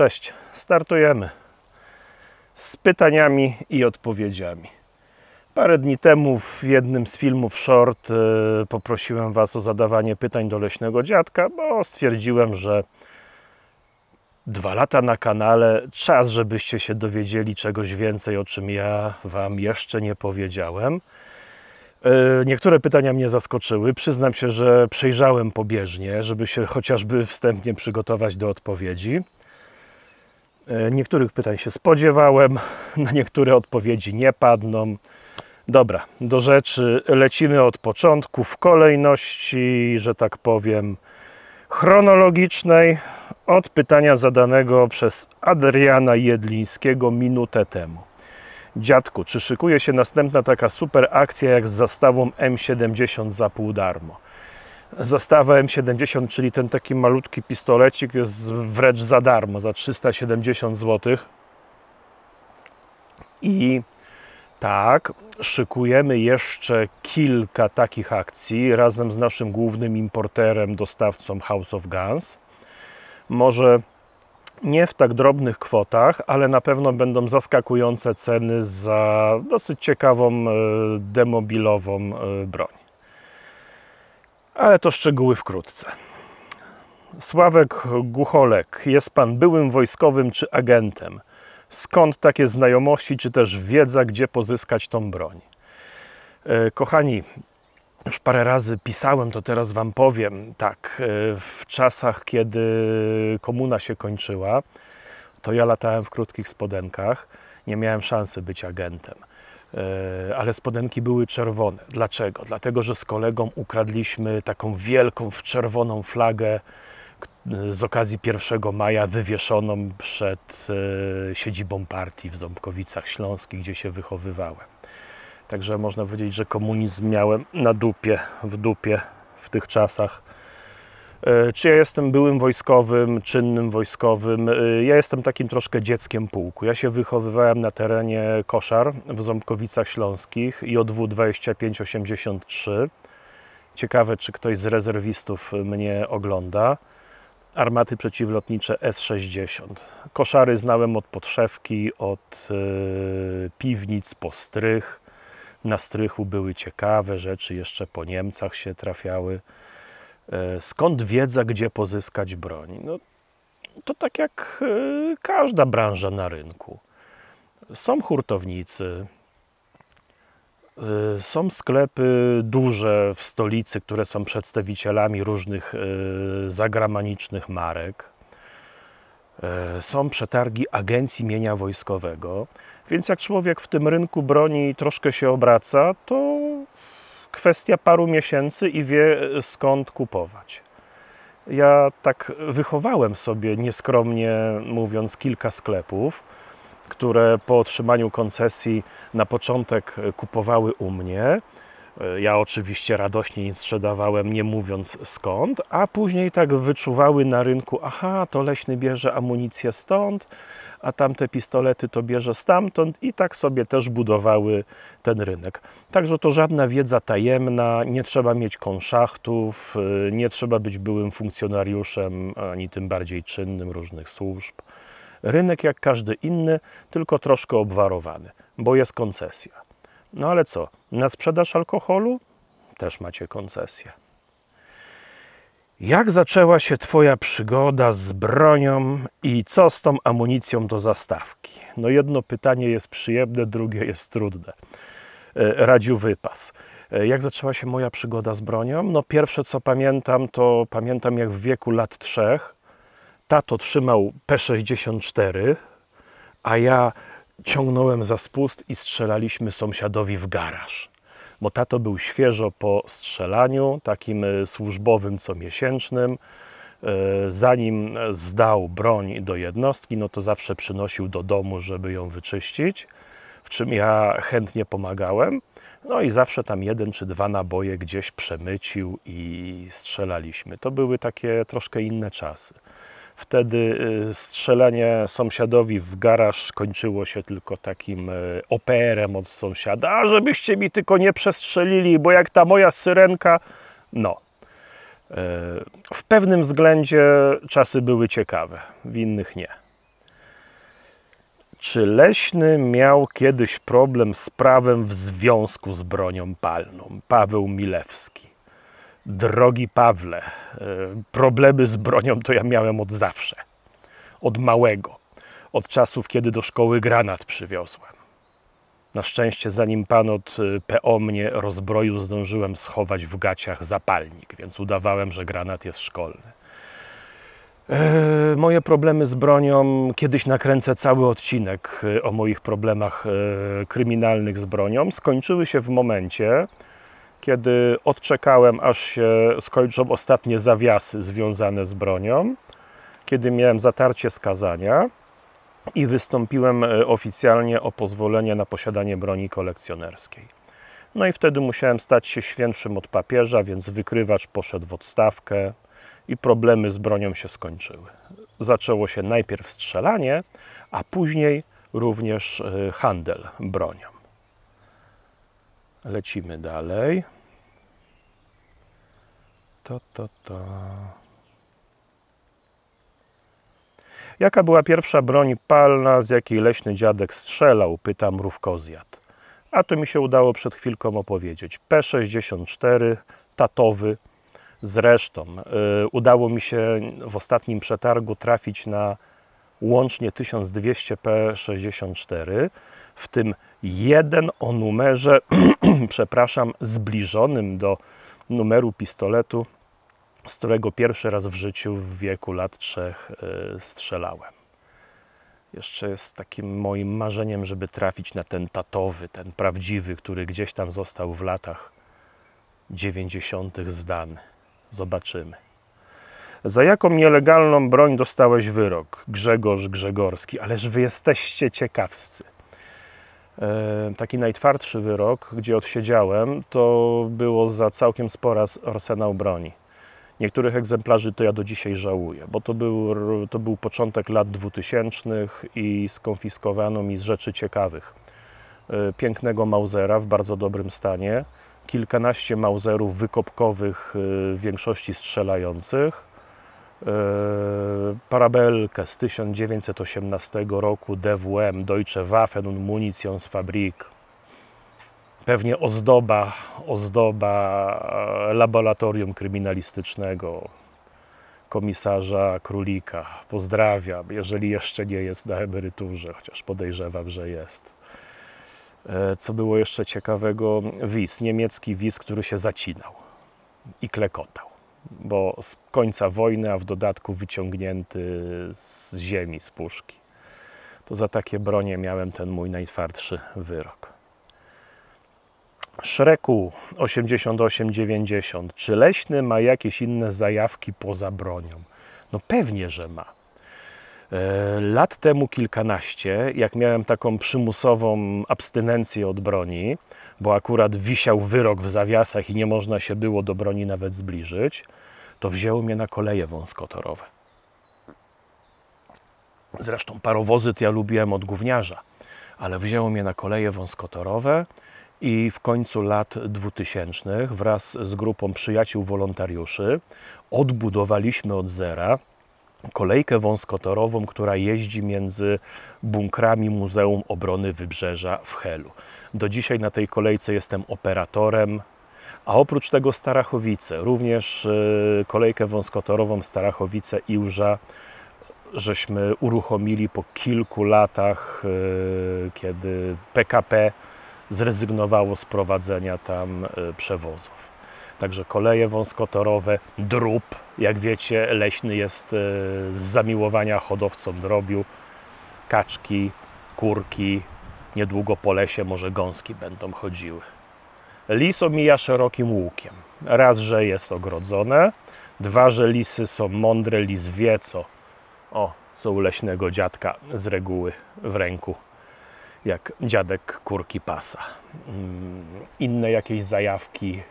Cześć, startujemy z pytaniami i odpowiedziami. Parę dni temu w jednym z filmów short y, poprosiłem Was o zadawanie pytań do leśnego dziadka, bo stwierdziłem, że dwa lata na kanale, czas, żebyście się dowiedzieli czegoś więcej, o czym ja Wam jeszcze nie powiedziałem. Y, Niektóre pytania mnie zaskoczyły. Przyznam się, że przejrzałem pobieżnie, żeby się chociażby wstępnie przygotować do odpowiedzi. E, Niektórych pytań się spodziewałem, na niektóre odpowiedzi nie padną. Dobra, do rzeczy lecimy od początku w kolejności, że tak powiem, chronologicznej od pytania zadanego przez Adriana Jedlińskiego minutę temu. Dziadku, czy szykuje się następna taka super akcja jak z zastawą M70 za pół darmo? Zastawa M70, czyli ten taki malutki pistolecik jest wręcz za darmo, za 370 zł. I tak, szykujemy jeszcze kilka takich akcji razem z naszym głównym importerem, dostawcą House of Guns. Może nie w tak drobnych kwotach, ale na pewno będą zaskakujące ceny za dosyć ciekawą e, demobilową e, broń. Ale to szczegóły wkrótce. Sławek Gucholek, jest pan byłym wojskowym czy agentem? Skąd takie znajomości, czy też wiedza, gdzie pozyskać tą broń? E, Kochani, już parę razy pisałem, to teraz Wam powiem. Tak, e, w czasach, kiedy komuna się kończyła, to ja latałem w krótkich spodenkach. Nie miałem szansy być agentem. E, Ale spodenki były czerwone. Dlaczego? Dlatego, że z kolegą ukradliśmy taką wielką w czerwoną flagę k- z okazji 1 maja wywieszoną przed e, siedzibą partii w Ząbkowicach Śląskich, gdzie się wychowywałem. Także można powiedzieć, że komunizm miałem na dupie, w dupie w tych czasach. E, Czy ja jestem byłym wojskowym, czynnym wojskowym? E, Ja jestem takim troszkę dzieckiem pułku. Ja się wychowywałem na terenie Koszar w Ząbkowicach Śląskich, JW 2583. Ciekawe, czy ktoś z rezerwistów mnie ogląda. Armaty przeciwlotnicze S-60. Koszary znałem od podszewki, od e, piwnic po strych. Na strychu były ciekawe rzeczy, jeszcze po Niemcach się trafiały. E, Skąd wiedza, gdzie pozyskać broń? No, to tak jak e, każda branża na rynku. Są hurtownicy, e, są sklepy duże w stolicy, które są przedstawicielami różnych zagranicznych marek. Są przetargi agencji mienia wojskowego, więc jak człowiek w tym rynku broni troszkę się obraca, to kwestia paru miesięcy i wie skąd kupować. Ja tak wychowałem sobie nieskromnie mówiąc kilka sklepów, które po otrzymaniu koncesji na początek kupowały u mnie. Ja oczywiście radośnie im sprzedawałem, nie mówiąc skąd, a później tak wyczuwały na rynku, aha, to leśny bierze amunicję stąd, a tamte pistolety to bierze stamtąd i tak sobie też budowały ten rynek. Także to żadna wiedza tajemna, nie trzeba mieć konszachtów, y, nie trzeba być byłym funkcjonariuszem, ani tym bardziej czynnym różnych służb. Rynek jak każdy inny, tylko troszkę obwarowany, bo jest koncesja. No ale co, na sprzedaż alkoholu też macie koncesję. Jak zaczęła się Twoja przygoda z bronią i co z tą amunicją do zastawki? No jedno pytanie jest przyjemne, drugie jest trudne. E, Radziu wypas. E, Jak zaczęła się moja przygoda z bronią? No pierwsze co pamiętam, to pamiętam jak w wieku lat trzech tato trzymał P64, a ja ciągnąłem za spust i strzelaliśmy sąsiadowi w garaż. Bo tato był świeżo po strzelaniu, takim e, służbowym comiesięcznym. E, Zanim zdał broń do jednostki, no to zawsze przynosił do domu, żeby ją wyczyścić, w czym ja chętnie pomagałem. No i zawsze tam jeden czy dwa naboje gdzieś przemycił i strzelaliśmy. To były takie troszkę inne czasy. Wtedy y, strzelanie sąsiadowi w garaż kończyło się tylko takim y, operem od sąsiada, a żebyście mi tylko nie przestrzelili, bo jak ta moja syrenka, no. Y, W pewnym względzie czasy były ciekawe, w innych nie. Czy Leśny miał kiedyś problem z prawem w związku z bronią palną? Paweł Milewski. Drogi Pawle, e, problemy z bronią to ja miałem od zawsze. Od małego. Od czasów, kiedy do szkoły granat przywiozłem. Na szczęście, zanim pan od e, PO mnie rozbroił, zdążyłem schować w gaciach zapalnik, więc udawałem, że granat jest szkolny. E, moje problemy z bronią, kiedyś nakręcę cały odcinek e, o moich problemach e, kryminalnych z bronią, skończyły się w momencie, kiedy odczekałem, aż się skończą ostatnie zawiasy związane z bronią, kiedy miałem zatarcie skazania i wystąpiłem oficjalnie o pozwolenie na posiadanie broni kolekcjonerskiej. No i wtedy musiałem stać się świętszym od papieża, więc wykrywacz poszedł w odstawkę, i problemy z bronią się skończyły. Zaczęło się najpierw strzelanie, a później również e, handel bronią. Lecimy dalej. To, to, to. Jaka była pierwsza broń palna, z jakiej leśny dziadek strzelał? Pyta mrówkozjad. A to mi się udało przed chwilką opowiedzieć. P64, tatowy, Zresztą y, udało mi się w ostatnim przetargu trafić na łącznie 1200 P64, w tym jeden o numerze, przepraszam, zbliżonym do numeru pistoletu, z którego pierwszy raz w życiu w wieku lat trzech y, strzelałem. Jeszcze jest takim moim marzeniem, żeby trafić na ten tatowy, ten prawdziwy, który gdzieś tam został w latach 90. zdany. Zobaczymy. Za jaką nielegalną broń dostałeś wyrok? Grzegorz Grzegorski. Ależ wy jesteście ciekawscy. E, taki najtwardszy wyrok, gdzie odsiedziałem, to było za całkiem spora arsenał broni. Niektórych egzemplarzy to ja do dzisiaj żałuję, bo to był, to był początek lat 2000 i skonfiskowano mi z rzeczy ciekawych. E, pięknego Mausera w bardzo dobrym stanie, kilkanaście Mauserów wykopkowych, y, w większości strzelających, parabelkę z 1918 roku DWM Deutsche Waffen und Munitionsfabrik, pewnie ozdoba, ozdoba e, laboratorium kryminalistycznego komisarza Królika. Pozdrawiam, jeżeli jeszcze nie jest na emeryturze, chociaż podejrzewam, że jest. E, co było jeszcze ciekawego, wiz, niemiecki wiz, który się zacinał i klekotał, bo z końca wojny, a w dodatku wyciągnięty z ziemi, z puszki. To za takie bronie miałem ten mój najtwardszy wyrok. Szreku 8890. Czy leśny ma jakieś inne zajawki poza bronią? No pewnie, że ma. E, lat temu kilkanaście, jak miałem taką przymusową abstynencję od broni, bo akurat wisiał wyrok w zawiasach i nie można się było do broni nawet zbliżyć, to wzięło mnie na koleje wąskotorowe. Zresztą parowozy to ja lubiłem od gówniarza, ale wzięło mnie na koleje wąskotorowe i w końcu lat 2000 wraz z grupą przyjaciół wolontariuszy odbudowaliśmy od zera kolejkę wąskotorową, która jeździ między bunkrami Muzeum Obrony Wybrzeża w Helu. Do dzisiaj na tej kolejce jestem operatorem, a oprócz tego Starachowice, również e, kolejkę wąskotorową Starachowice Iłża żeśmy uruchomili po kilku latach, e, kiedy PKP zrezygnowało z prowadzenia tam e, przewozów. Także koleje wąskotorowe, drób, jak wiecie, leśny jest z zamiłowania hodowcom drobiu, kaczki, kurki, niedługo po lesie może gąski będą chodziły. Lis omija szerokim łukiem. Raz, że jest ogrodzone, dwa, że lisy są mądre, lis wie co. O, co u leśnego dziadka z reguły w ręku, jak dziadek kurki pasa. Mm, inne jakieś zajawki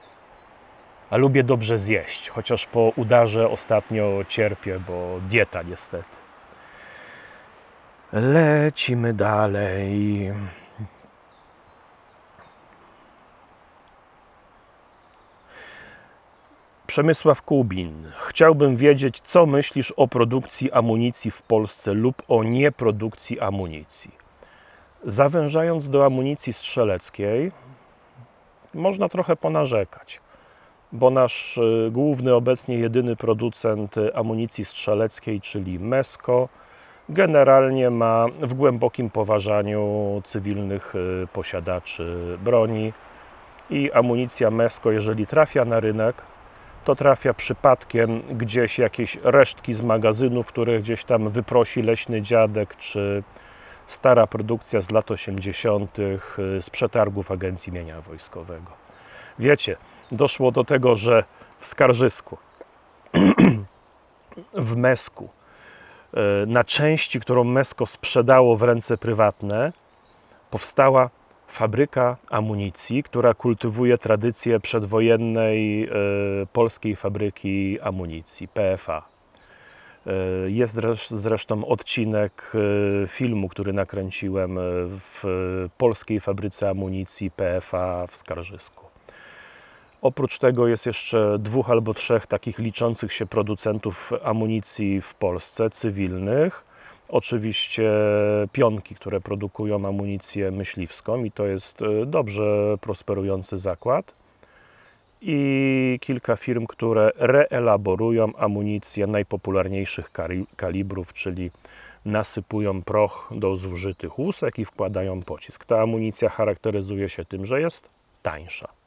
a lubię dobrze zjeść, chociaż po udarze ostatnio cierpię, bo dieta niestety. Lecimy dalej. Przemysław Kubin. Chciałbym wiedzieć, co myślisz o produkcji amunicji w Polsce lub o nieprodukcji amunicji. Zawężając do amunicji strzeleckiej, można trochę ponarzekać, bo nasz y, główny, obecnie jedyny producent amunicji strzeleckiej, czyli Mesco, generalnie ma w głębokim poważaniu cywilnych y, posiadaczy broni i amunicja Mesco, jeżeli trafia na rynek, to trafia przypadkiem gdzieś jakieś resztki z magazynów, które gdzieś tam wyprosi leśny dziadek, czy stara produkcja z lat 80. Y, z przetargów Agencji Mienia Wojskowego. Wiecie, doszło do tego, że w Skarżysku, w Mesku, na części, którą Mesko sprzedało w ręce prywatne, powstała fabryka amunicji, która kultywuje tradycję przedwojennej y, polskiej fabryki amunicji, PFA. E, jest zresztą odcinek e, filmu, który nakręciłem e, w polskiej fabryce amunicji PFA w Skarżysku. Oprócz tego jest jeszcze dwóch albo trzech takich liczących się producentów amunicji w Polsce, cywilnych. Oczywiście pionki, które produkują amunicję myśliwską i to jest dobrze prosperujący zakład i kilka firm, które reelaborują amunicję najpopularniejszych kalibrów, czyli nasypują proch do zużytych łusek i wkładają pocisk. Ta amunicja charakteryzuje się tym, że jest tańsza.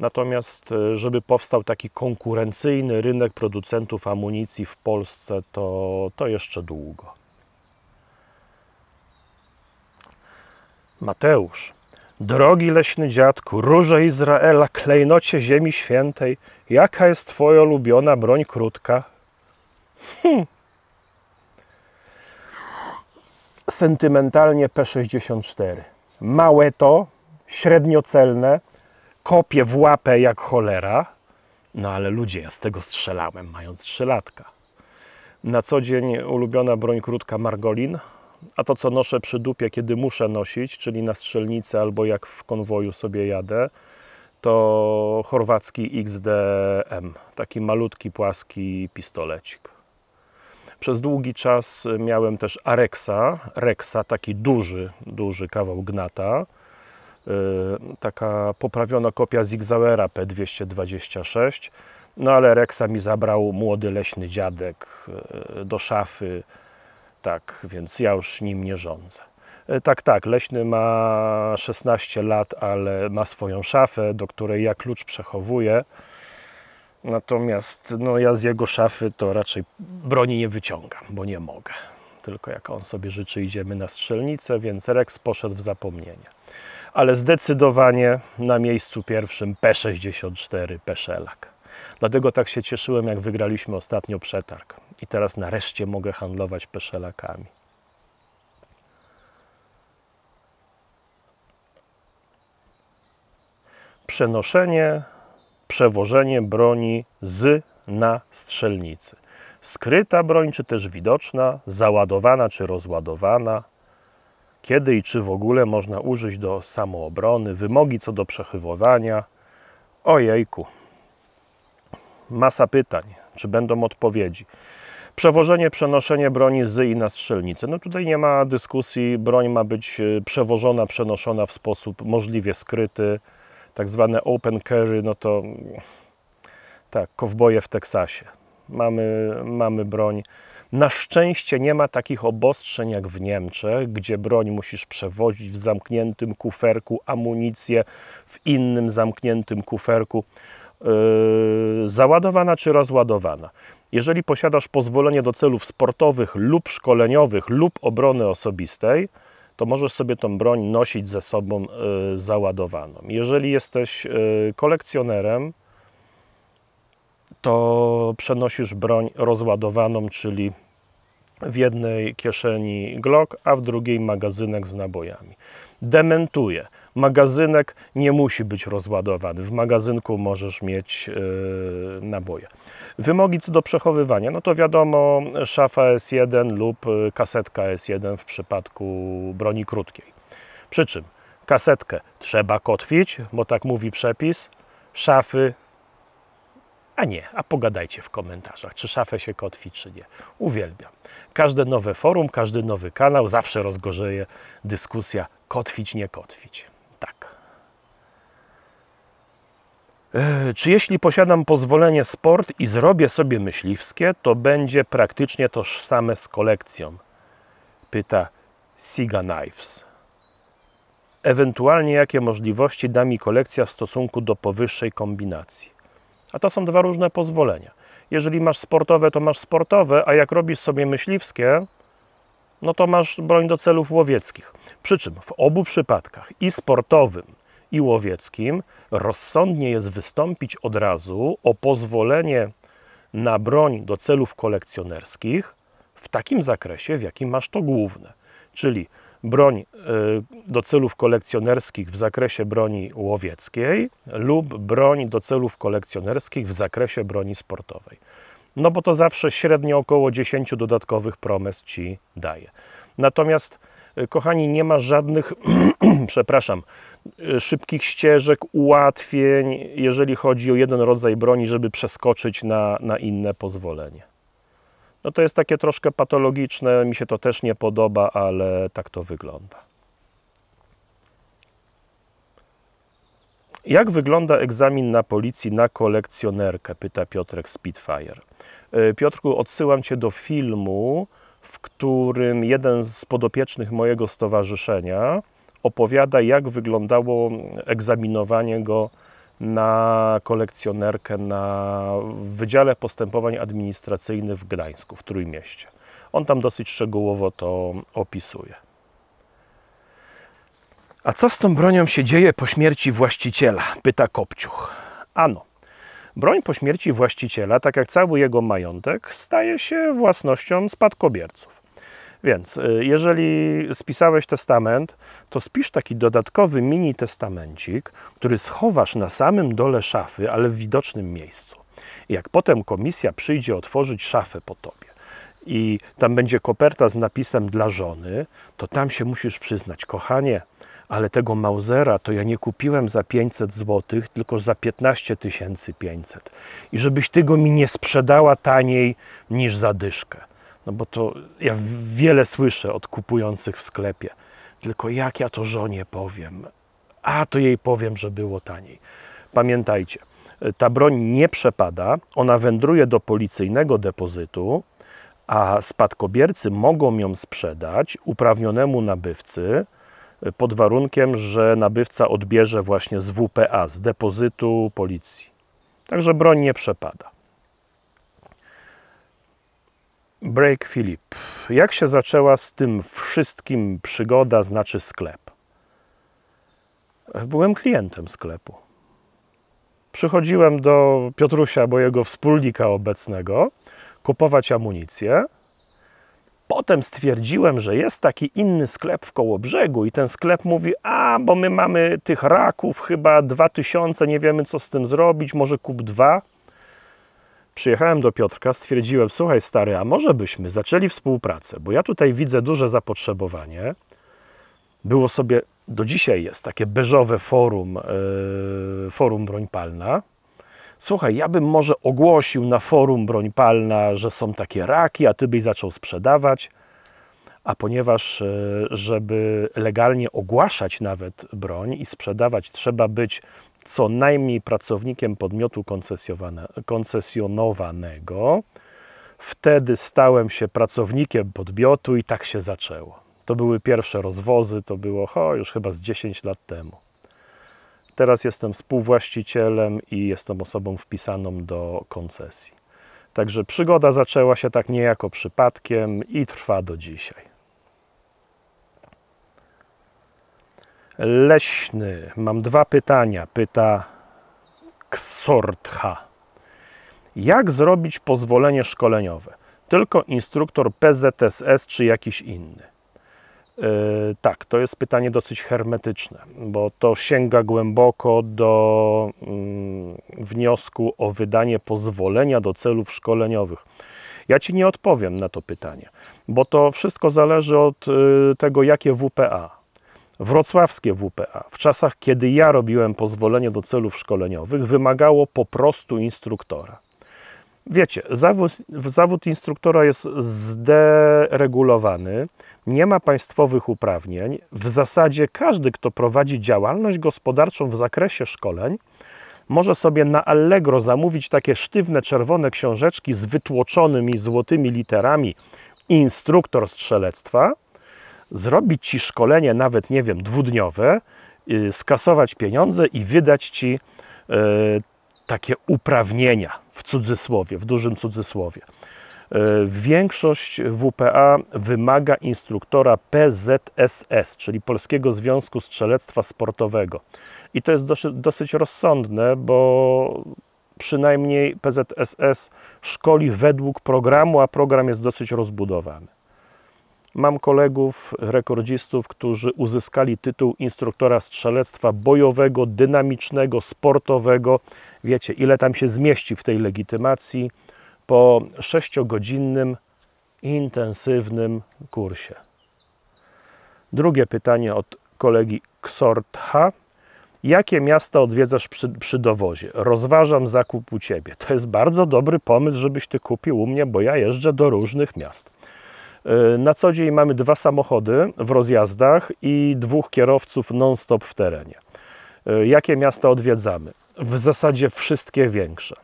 Natomiast, e, żeby powstał taki konkurencyjny rynek producentów amunicji w Polsce, to, to jeszcze długo. Mateusz, Drogi leśny dziadku, róże Izraela, klejnocie ziemi świętej, jaka jest twoja ulubiona broń krótka? Hmm. Sentymentalnie P64. Małe to, średniocelne, kopie w łapę jak cholera. No ale ludzie, ja z tego strzelałem, mając trzylatka. Na co dzień ulubiona broń krótka Margolin, a to, co noszę przy dupie, kiedy muszę nosić, czyli na strzelnicy albo jak w konwoju sobie jadę, to chorwacki XDM, taki malutki, płaski pistolecik. Przez długi czas miałem też Arexa, Rexa, taki duży, duży kawał gnata. Y, taka poprawiona kopia Zigzauera P226. No ale Rexa mi zabrał młody leśny dziadek y, do szafy tak, więc ja już nim nie rządzę. E, tak, tak, Leśny ma 16 lat, ale ma swoją szafę, do której ja klucz przechowuję. Natomiast no, ja z jego szafy to raczej broni nie wyciągam, bo nie mogę. Tylko jak on sobie życzy, idziemy na strzelnicę, więc Rex poszedł w zapomnienie. Ale zdecydowanie na miejscu pierwszym P64 Peszelak. Dlatego tak się cieszyłem, jak wygraliśmy ostatnio przetarg. I teraz nareszcie mogę handlować peszelakami. Przenoszenie, przewożenie broni z na strzelnicy. Skryta broń, czy też widoczna, załadowana czy rozładowana, kiedy i czy w ogóle można użyć do samoobrony, wymogi co do przechowywania. Ojejku, masa pytań, czy będą odpowiedzi. Przewożenie, przenoszenie broni z i na strzelnicę. No tutaj nie ma dyskusji, broń ma być e, przewożona, przenoszona w sposób możliwie skryty, tak zwane open carry, no to tak, kowboje w Teksasie. Mamy, mamy broń. Na szczęście nie ma takich obostrzeń jak w Niemczech, gdzie broń musisz przewozić w zamkniętym kuferku, amunicję w innym zamkniętym kuferku. Yy, załadowana czy rozładowana. Jeżeli posiadasz pozwolenie do celów sportowych lub szkoleniowych lub obrony osobistej, to możesz sobie tą broń nosić ze sobą yy, załadowaną. Jeżeli jesteś yy, kolekcjonerem, to przenosisz broń rozładowaną, czyli w jednej kieszeni Glock, a w drugiej magazynek z nabojami. Dementuję Magazynek nie musi być rozładowany. W magazynku możesz mieć yy, naboje. Wymogi co do przechowywania, no to wiadomo, szafa S1 lub e, kasetka S1 w przypadku broni krótkiej. Przy czym kasetkę trzeba kotwić, bo tak mówi przepis, szafy A nie, a pogadajcie w komentarzach, czy szafę się kotwi, czy nie. Uwielbiam. Każde nowe forum, każdy nowy kanał zawsze rozgorzeje dyskusja kotwić, nie kotwić. Tak. E, czy jeśli posiadam pozwolenie sport i zrobię sobie myśliwskie, to będzie praktycznie tożsame z kolekcją? Pyta Siga Knives. Ewentualnie jakie możliwości da mi kolekcja w stosunku do powyższej kombinacji? A to są dwa różne pozwolenia. Jeżeli masz sportowe, to masz sportowe, a jak robisz sobie myśliwskie, no to masz broń do celów łowieckich. Przy czym w obu przypadkach, i sportowym, i łowieckim, rozsądnie jest wystąpić od razu o pozwolenie na broń do celów kolekcjonerskich w takim zakresie, w jakim masz to główne. Czyli broń y, do celów kolekcjonerskich w zakresie broni łowieckiej lub broń do celów kolekcjonerskich w zakresie broni sportowej. No bo to zawsze średnio około 10 dodatkowych promes ci daje. Natomiast, y, kochani, nie ma żadnych, przepraszam, y, szybkich ścieżek, ułatwień, jeżeli chodzi o jeden rodzaj broni, żeby przeskoczyć na, na inne pozwolenie. No to jest takie troszkę patologiczne, mi się to też nie podoba, ale tak to wygląda. Jak wygląda egzamin na policji na kolekcjonerkę? Pyta Piotrek Spitfire. E, Piotrku, odsyłam Cię do filmu, w którym jeden z podopiecznych mojego stowarzyszenia opowiada, jak wyglądało egzaminowanie go na kolekcjonerkę na Wydziale Postępowań Administracyjnych w Gdańsku, w Trójmieście. On tam dosyć szczegółowo to opisuje. A co z tą bronią się dzieje po śmierci właściciela? Pyta Kopciuch. Ano, broń po śmierci właściciela, tak jak cały jego majątek, staje się własnością spadkobierców. Więc y, jeżeli spisałeś testament, to spisz taki dodatkowy mini testamencik, który schowasz na samym dole szafy, ale w widocznym miejscu. I jak potem komisja przyjdzie otworzyć szafę po tobie i tam będzie koperta z napisem dla żony, to tam się musisz przyznać, kochanie, ale tego Mausera to ja nie kupiłem za 500 zł, tylko za 15 500. I żebyś ty go mi nie sprzedała taniej niż za dyszkę. No bo to ja wiele słyszę od kupujących w sklepie. Tylko jak ja to żonie powiem? A to jej powiem, że było taniej. Pamiętajcie, ta broń nie przepada, ona wędruje do policyjnego depozytu, a spadkobiercy mogą ją sprzedać uprawnionemu nabywcy pod warunkiem, że nabywca odbierze właśnie z WPA, z depozytu policji. Także broń nie przepada. Break Philip. Jak się zaczęła z tym wszystkim przygoda, znaczy sklep? Byłem klientem sklepu. Przychodziłem do Piotrusia, mojego wspólnika obecnego, kupować amunicję. Potem stwierdziłem, że jest taki inny sklep w Kołobrzegu i ten sklep mówi, a bo my mamy tych raków chyba 2000, nie wiemy co z tym zrobić, może kup dwa. Przyjechałem do Piotrka, stwierdziłem, słuchaj stary, a może byśmy zaczęli współpracę, bo ja tutaj widzę duże zapotrzebowanie. Było sobie, do dzisiaj jest takie beżowe forum, yy, forum Broń Palna. Słuchaj, ja bym może ogłosił na forum Broń Palna, że są takie raki, a ty byś zaczął sprzedawać. A ponieważ, e, żeby legalnie ogłaszać nawet broń i sprzedawać, trzeba być co najmniej pracownikiem podmiotu koncesjonowanego. Wtedy stałem się pracownikiem podmiotu i tak się zaczęło. To były pierwsze rozwozy, to było ho, już chyba z 10 lat temu. Teraz jestem współwłaścicielem i jestem osobą wpisaną do koncesji. Także przygoda zaczęła się tak niejako przypadkiem i trwa do dzisiaj. Leśny. Mam dwa pytania. Pyta Ksortha. Jak zrobić pozwolenie szkoleniowe? Tylko instruktor PZSS czy jakiś inny? Yy, tak, to jest pytanie dosyć hermetyczne, bo to sięga głęboko do yy, wniosku o wydanie pozwolenia do celów szkoleniowych. Ja Ci nie odpowiem na to pytanie, bo to wszystko zależy od yy, tego, jakie WPA Wrocławskie WPA, w czasach, kiedy ja robiłem pozwolenie do celów szkoleniowych, wymagało po prostu instruktora. Wiecie, zawód, zawód instruktora jest zderegulowany, nie ma państwowych uprawnień. W zasadzie każdy, kto prowadzi działalność gospodarczą w zakresie szkoleń, może sobie na Allegro zamówić takie sztywne czerwone książeczki z wytłoczonymi złotymi literami instruktor strzelectwa, zrobić ci szkolenie, nawet nie wiem, dwudniowe, y, skasować pieniądze i wydać ci y, takie uprawnienia w cudzysłowie, w dużym cudzysłowie. Y, większość WPA wymaga instruktora PZSS, czyli Polskiego Związku Strzelectwa Sportowego. I to jest dosyć, dosyć rozsądne, bo przynajmniej PZSS szkoli według programu, a program jest dosyć rozbudowany. Mam kolegów, rekordzistów, którzy uzyskali tytuł instruktora strzelectwa bojowego, dynamicznego, sportowego. Wiecie, ile tam się zmieści w tej legitymacji po sześciogodzinnym, intensywnym kursie. Drugie pytanie od kolegi Ksortha. Jakie miasta odwiedzasz przy, przy dowozie? Rozważam zakup u Ciebie. To jest bardzo dobry pomysł, żebyś Ty kupił u mnie, bo ja jeżdżę do różnych miast. E, na co dzień mamy dwa samochody w rozjazdach i dwóch kierowców non-stop w terenie. E, jakie miasta odwiedzamy? W zasadzie wszystkie większe.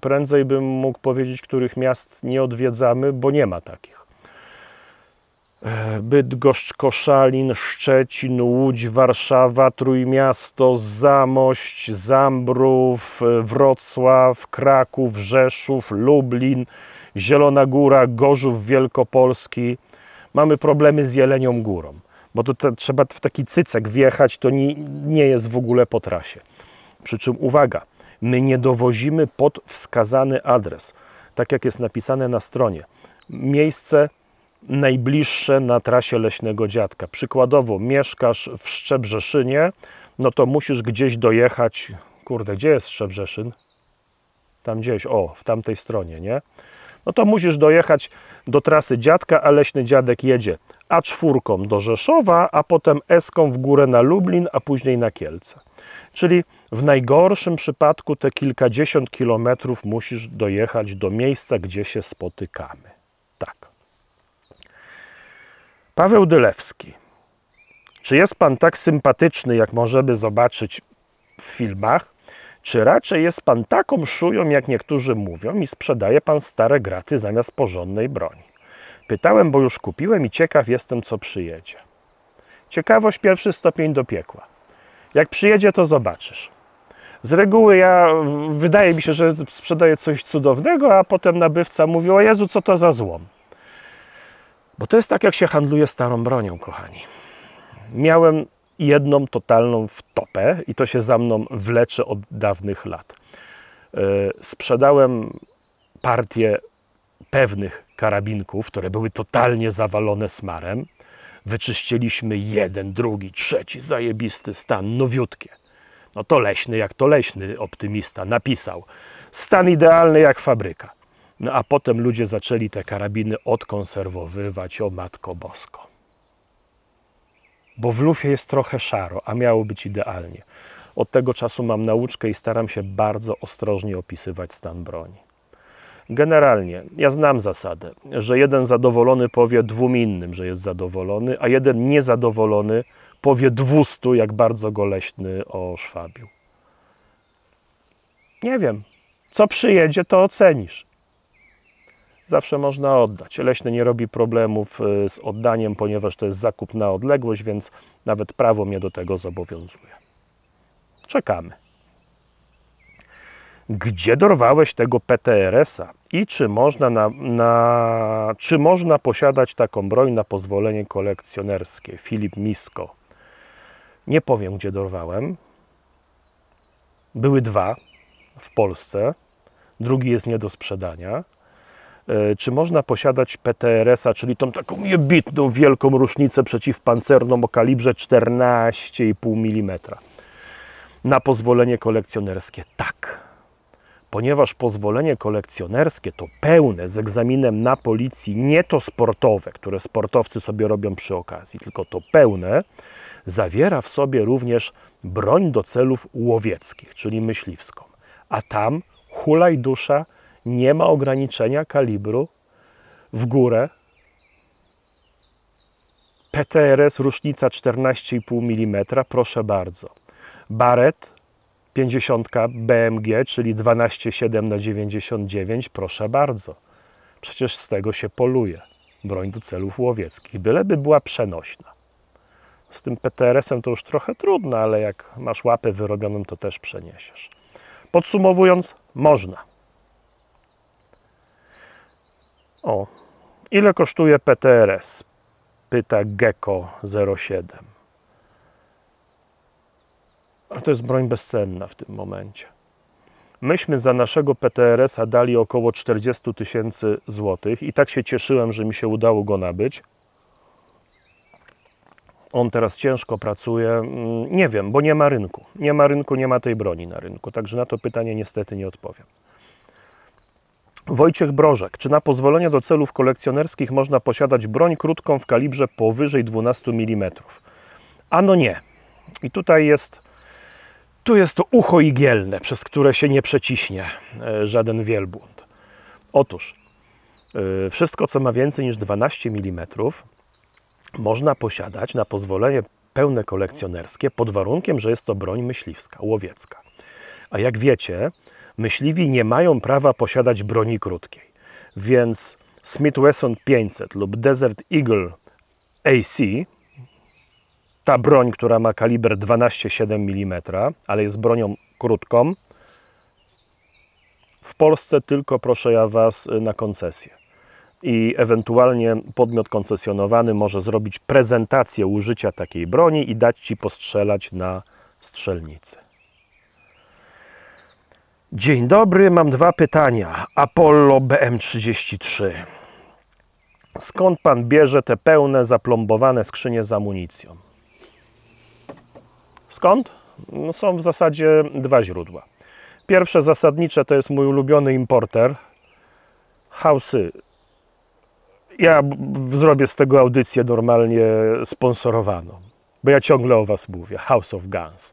Prędzej bym mógł powiedzieć, których miast nie odwiedzamy, bo nie ma takich. E, Bydgoszcz, Koszalin, Szczecin, Łódź, Warszawa, Trójmiasto, Zamość, Zambrów, Wrocław, Kraków, Rzeszów, Lublin, Zielona Góra, Gorzów Wielkopolski. Mamy problemy z Jelenią Górą, bo to te, trzeba w taki cycek wjechać, to nie, nie jest w ogóle po trasie. Przy czym uwaga, my nie dowozimy pod wskazany adres, tak jak jest napisane na stronie. Miejsce najbliższe na trasie Leśnego Dziadka. Przykładowo mieszkasz w Szczebrzeszynie, no to musisz gdzieś dojechać. Kurde, gdzie jest Szczebrzeszyn? Tam gdzieś, o, w tamtej stronie, nie? No to musisz dojechać do trasy dziadka, a leśny dziadek jedzie A4 do Rzeszowa, a potem Eską w górę na Lublin, a później na Kielce. Czyli w najgorszym przypadku te kilkadziesiąt kilometrów musisz dojechać do miejsca, gdzie się spotykamy. Tak. Paweł Dylewski. Czy jest pan tak sympatyczny, jak możemy zobaczyć w filmach? Czy raczej jest pan taką szują, jak niektórzy mówią, i sprzedaje pan stare graty zamiast porządnej broni? Pytałem, bo już kupiłem i ciekaw jestem, co przyjedzie. Ciekawość pierwszy stopień do piekła. Jak przyjedzie, to zobaczysz. Z reguły ja, wydaje mi się, że sprzedaję coś cudownego, a potem nabywca mówi, o Jezu, co to za złom. Bo to jest tak, jak się handluje starą bronią, kochani. Miałem jedną totalną wtopę i to się za mną wlecze od dawnych lat. E, sprzedałem partię pewnych karabinków, które były totalnie zawalone smarem. Wyczyściliśmy jeden, drugi, trzeci, zajebisty stan, nowiutkie. No to leśny, jak to leśny optymista napisał. Stan idealny jak fabryka. No a potem ludzie zaczęli te karabiny odkonserwowywać, o Matko Bosko bo w lufie jest trochę szaro, a miało być idealnie. Od tego czasu mam nauczkę i staram się bardzo ostrożnie opisywać stan broni. Generalnie, ja znam zasadę, że jeden zadowolony powie dwóm innym, że jest zadowolony, a jeden niezadowolony powie dwustu, jak bardzo go leśny oszwabił. Nie wiem, co przyjedzie, to ocenisz zawsze można oddać. Leśny nie robi problemów y, z oddaniem, ponieważ to jest zakup na odległość, więc nawet prawo mnie do tego zobowiązuje. Czekamy. Gdzie dorwałeś tego PTRS-a i czy można, na, na, czy można posiadać taką broń na pozwolenie kolekcjonerskie? Filip Misko. Nie powiem, gdzie dorwałem. Były dwa w Polsce. Drugi jest nie do sprzedania. E, czy można posiadać PTRS-a, czyli tą taką jebitną, wielką różnicę przeciwpancerną o kalibrze 14,5 mm. Na pozwolenie kolekcjonerskie tak. Ponieważ pozwolenie kolekcjonerskie to pełne z egzaminem na policji, nie to sportowe, które sportowcy sobie robią przy okazji, tylko to pełne, zawiera w sobie również broń do celów łowieckich, czyli myśliwską. A tam hulaj dusza, nie ma ograniczenia kalibru w górę. PTRS różnica 14,5 mm, proszę bardzo. Baret 50 BMG, czyli 12,7 na 99, proszę bardzo. Przecież z tego się poluje. Broń do celów łowieckich, byleby była przenośna. Z tym PTRS-em to już trochę trudno, ale jak masz łapę wyrobioną, to też przeniesiesz. Podsumowując, można. O, ile kosztuje PTRS? Pyta Gecko 07. A to jest broń bezcenna w tym momencie. Myśmy za naszego PTRS-a dali około 40 tysięcy złotych i tak się cieszyłem, że mi się udało go nabyć. On teraz ciężko pracuje. Mm, nie wiem, bo nie ma rynku. Nie ma rynku, nie ma tej broni na rynku. Także na to pytanie niestety nie odpowiem. Wojciech Brożek. Czy na pozwolenie do celów kolekcjonerskich można posiadać broń krótką w kalibrze powyżej 12 mm? Ano nie. I tutaj jest, tu jest to ucho igielne, przez które się nie przeciśnie e, żaden wielbłąd. Otóż e, wszystko, co ma więcej niż 12 mm, można posiadać na pozwolenie pełne kolekcjonerskie pod warunkiem, że jest to broń myśliwska, łowiecka. A jak wiecie, myśliwi nie mają prawa posiadać broni krótkiej. Więc Smith Wesson 500 lub Desert Eagle AC, ta broń, która ma kaliber 12,7 mm, ale jest bronią krótką, w Polsce tylko proszę ja Was na koncesję i ewentualnie podmiot koncesjonowany może zrobić prezentację użycia takiej broni i dać Ci postrzelać na strzelnicy. Dzień dobry, mam dwa pytania. Apollo BM33. Skąd Pan bierze te pełne, zaplombowane skrzynie z amunicją? Skąd? No są w zasadzie dwa źródła. Pierwsze zasadnicze to jest mój ulubiony importer, Hausy ja zrobię z tego audycję normalnie sponsorowaną, bo ja ciągle o Was mówię. House of Guns,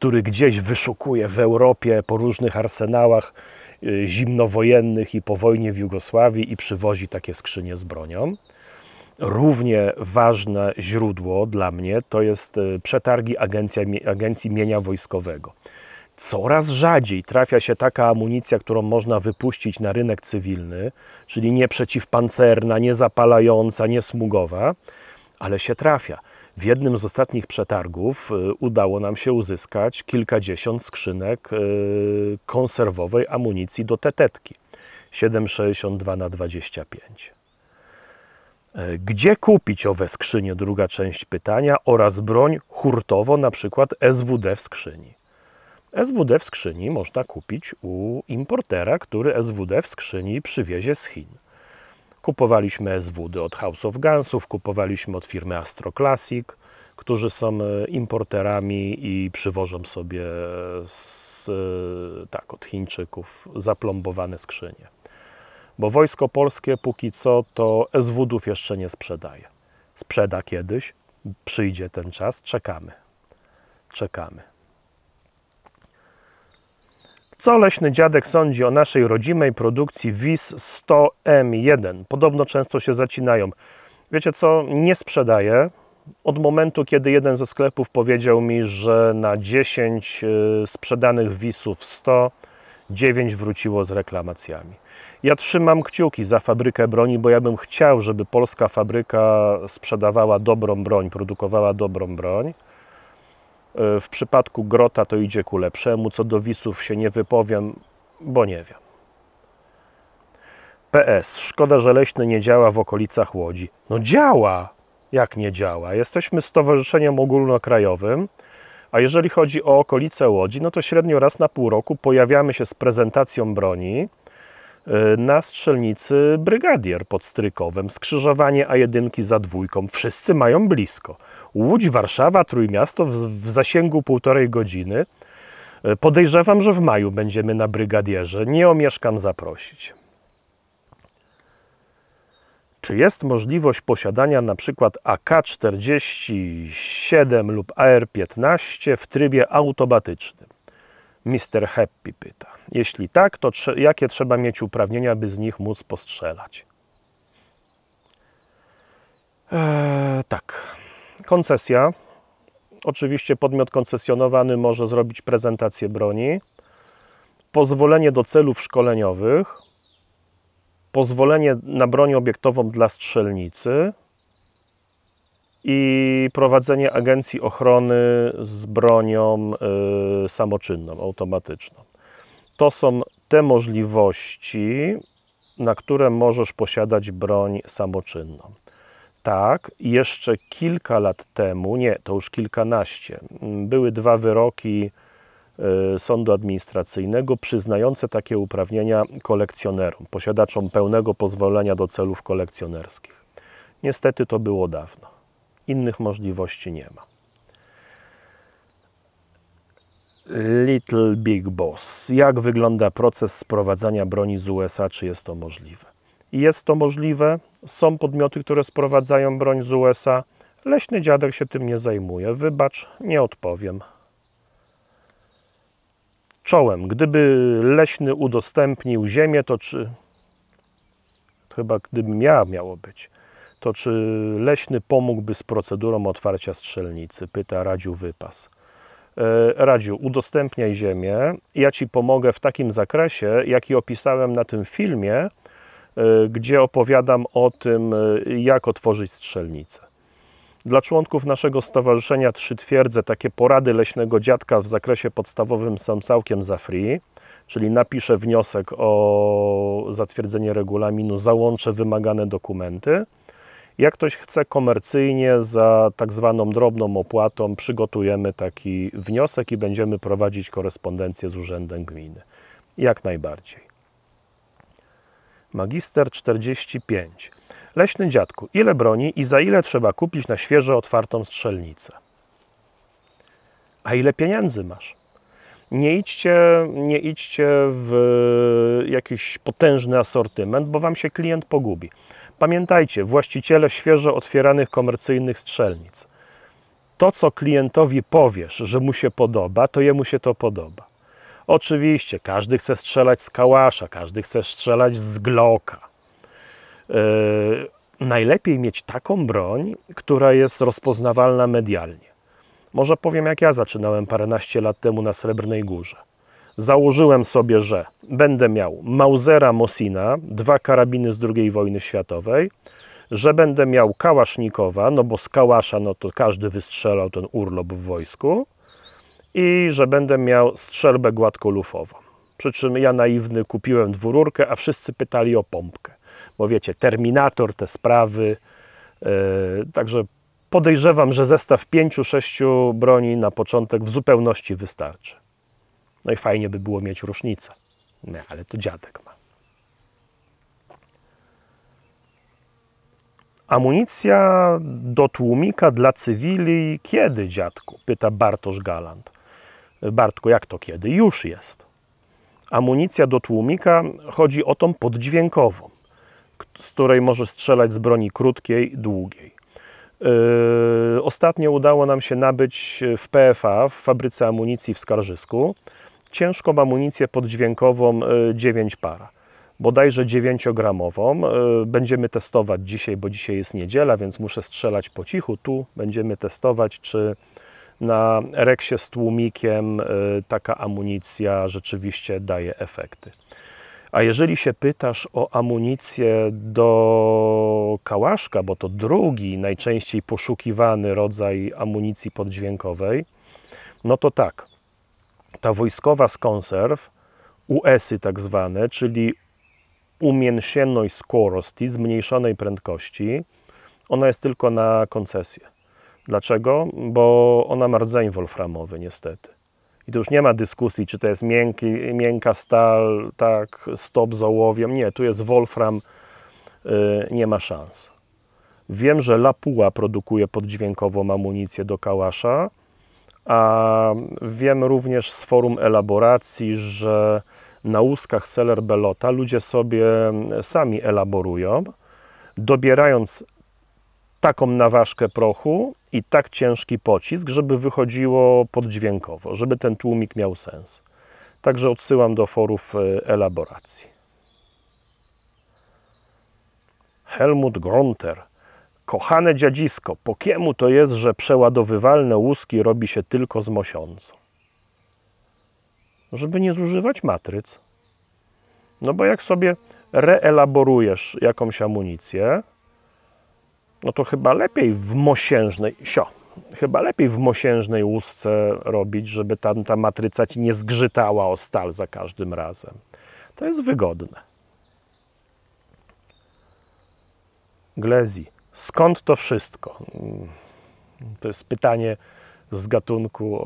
który gdzieś wyszukuje w Europie po różnych arsenałach y, zimnowojennych i po wojnie w Jugosławii i przywozi takie skrzynie z bronią. Równie ważne źródło dla mnie to jest y, przetargi Agencja, Agencji Mienia Wojskowego coraz rzadziej trafia się taka amunicja, którą można wypuścić na rynek cywilny, czyli nie przeciwpancerna, nie zapalająca, nie smugowa, ale się trafia. W jednym z ostatnich przetargów y, udało nam się uzyskać kilkadziesiąt skrzynek y, konserwowej amunicji do tetetki 7,62 na 25. E, gdzie kupić owe skrzynie? Druga część pytania oraz broń hurtowo, na przykład SWD w skrzyni. SWD w skrzyni można kupić u importera, który SWD w skrzyni przywiezie z Chin. Kupowaliśmy SWD od House of Gunsów, kupowaliśmy od firmy Astro Classic, którzy są e, importerami i przywożą sobie z, e, tak, od Chińczyków zaplombowane skrzynie. Bo wojsko polskie póki co to SWD-ów jeszcze nie sprzedaje. Sprzeda kiedyś, przyjdzie ten czas, czekamy. Czekamy. Co leśny dziadek sądzi o naszej rodzimej produkcji WIS 100M1? Podobno często się zacinają. Wiecie co? Nie sprzedaję. Od momentu, kiedy jeden ze sklepów powiedział mi, że na 10 y, sprzedanych WISów 100, 9 wróciło z reklamacjami. Ja trzymam kciuki za fabrykę broni, bo ja bym chciał, żeby polska fabryka sprzedawała dobrą broń, produkowała dobrą broń. W przypadku Grota to idzie ku lepszemu. Co do Wisów się nie wypowiem, bo nie wiem. PS. Szkoda, że leśny nie działa w okolicach Łodzi. No działa! Jak nie działa? Jesteśmy stowarzyszeniem ogólnokrajowym, a jeżeli chodzi o okolice Łodzi, no to średnio raz na pół roku pojawiamy się z prezentacją broni y, na strzelnicy Brygadier pod Strykowem. Skrzyżowanie A1 za dwójką. Wszyscy mają blisko. Łódź, Warszawa, Trójmiasto w, w zasięgu półtorej godziny. E, podejrzewam, że w maju będziemy na Brygadierze. Nie omieszkam zaprosić. Czy jest możliwość posiadania np. AK-47 lub AR-15 w trybie automatycznym? Mr. Happy pyta. Jeśli tak, to jakie trzeba mieć uprawnienia, by z nich móc postrzelać? Eee, tak. Koncesja. Oczywiście podmiot koncesjonowany może zrobić prezentację broni. Pozwolenie do celów szkoleniowych. Pozwolenie na broń obiektową dla strzelnicy i prowadzenie agencji ochrony z bronią y, samoczynną, automatyczną. To są te możliwości, na które możesz posiadać broń samoczynną. Tak, jeszcze kilka lat temu, nie, to już kilkanaście, były dwa wyroki y, sądu administracyjnego przyznające takie uprawnienia kolekcjonerom, posiadaczom pełnego pozwolenia do celów kolekcjonerskich. Niestety to było dawno. Innych możliwości nie ma. Little Big Boss. Jak wygląda proces sprowadzania broni z USA? Czy jest to możliwe? Jest to możliwe. Są podmioty, które sprowadzają broń z USA. Leśny dziadek się tym nie zajmuje. Wybacz, nie odpowiem. Czołem. Gdyby leśny udostępnił ziemię, to czy. Chyba gdybym ja miało być to czy leśny pomógłby z procedurą otwarcia strzelnicy? Pyta Radziu Wypas. E, Radziu, udostępniaj ziemię. Ja Ci pomogę w takim zakresie, jaki opisałem na tym filmie, gdzie opowiadam o tym, e, jak otworzyć strzelnicę. Dla członków naszego stowarzyszenia Trzy Twierdze takie porady leśnego dziadka w zakresie podstawowym są całkiem za free, czyli napiszę wniosek o zatwierdzenie regulaminu, załączę wymagane dokumenty jak ktoś chce komercyjnie za tak zwaną drobną opłatą, przygotujemy taki wniosek i będziemy prowadzić korespondencję z Urzędem Gminy. Jak najbardziej. Magister 45. Leśny dziadku, ile broni i za ile trzeba kupić na świeżo otwartą strzelnicę? A ile pieniędzy masz? Nie idźcie, nie idźcie w jakiś potężny asortyment, bo wam się klient pogubi. Pamiętajcie, właściciele świeżo otwieranych komercyjnych strzelnic. To, co klientowi powiesz, że mu się podoba, to jemu się to podoba. Oczywiście, każdy chce strzelać z kałasza, każdy chce strzelać z Glocka. Yy, najlepiej mieć taką broń, która jest rozpoznawalna medialnie. Może powiem, jak ja zaczynałem paręnaście lat temu na Srebrnej Górze założyłem sobie, że będę miał Mausera Mosina, dwa karabiny z II wojny światowej, że będę miał Kałasznikowa, no bo z Kałasza no to każdy wystrzelał ten urlop w wojsku i że będę miał strzelbę gładkolufową. Przy czym ja naiwny kupiłem dwururkę, a wszyscy pytali o pompkę. Bo wiecie, Terminator, te sprawy, yy, także podejrzewam, że zestaw pięciu, sześciu broni na początek w zupełności wystarczy. No i fajnie by było mieć różnicę. No, ale to dziadek ma. Amunicja do tłumika dla cywili kiedy, dziadku? Pyta Bartosz Galant. Bartku, jak to kiedy? Już jest. Amunicja do tłumika chodzi o tą poddźwiękową, z której może strzelać z broni krótkiej, długiej. Yy, ostatnio udało nam się nabyć w PFA, w fabryce amunicji w Skarżysku, ciężką amunicję poddźwiękową 9 e, para, bodajże 9-gramową. E, będziemy testować dzisiaj, bo dzisiaj jest niedziela, więc muszę strzelać po cichu. Tu będziemy testować, czy na reksie z tłumikiem e, taka amunicja rzeczywiście daje efekty. A jeżeli się pytasz o amunicję do kałaszka, bo to drugi najczęściej poszukiwany rodzaj amunicji poddźwiękowej, no to tak ta wojskowa z konserw, US-y tak zwane, czyli umięśnionej skorosti, zmniejszonej prędkości, ona jest tylko na koncesję. Dlaczego? Bo ona ma rdzeń wolframowy niestety. I tu już nie ma dyskusji, czy to jest miękki, miękka stal, tak, stop z ołowiem. Nie, tu jest wolfram, yy, nie ma szans. Wiem, że Lapua produkuje poddźwiękową amunicję do kałasza, a wiem również z forum elaboracji, że na łuskach Seller Belota ludzie sobie sami elaborują dobierając taką naważkę prochu i tak ciężki pocisk, żeby wychodziło poddźwiękowo, żeby ten tłumik miał sens. Także odsyłam do forów e, elaboracji. Helmut Gronter. Kochane dziadzisko, po kiemu to jest, że przeładowywalne łuski robi się tylko z mosiądzu? Żeby nie zużywać matryc. No bo jak sobie reelaborujesz jakąś amunicję, no to chyba lepiej w mosiężnej, sio, chyba lepiej w mosiężnej łusce robić, żeby tam ta matryca ci nie zgrzytała o stal za każdym razem. To jest wygodne. Glezi. Skąd to wszystko? To jest pytanie z gatunku,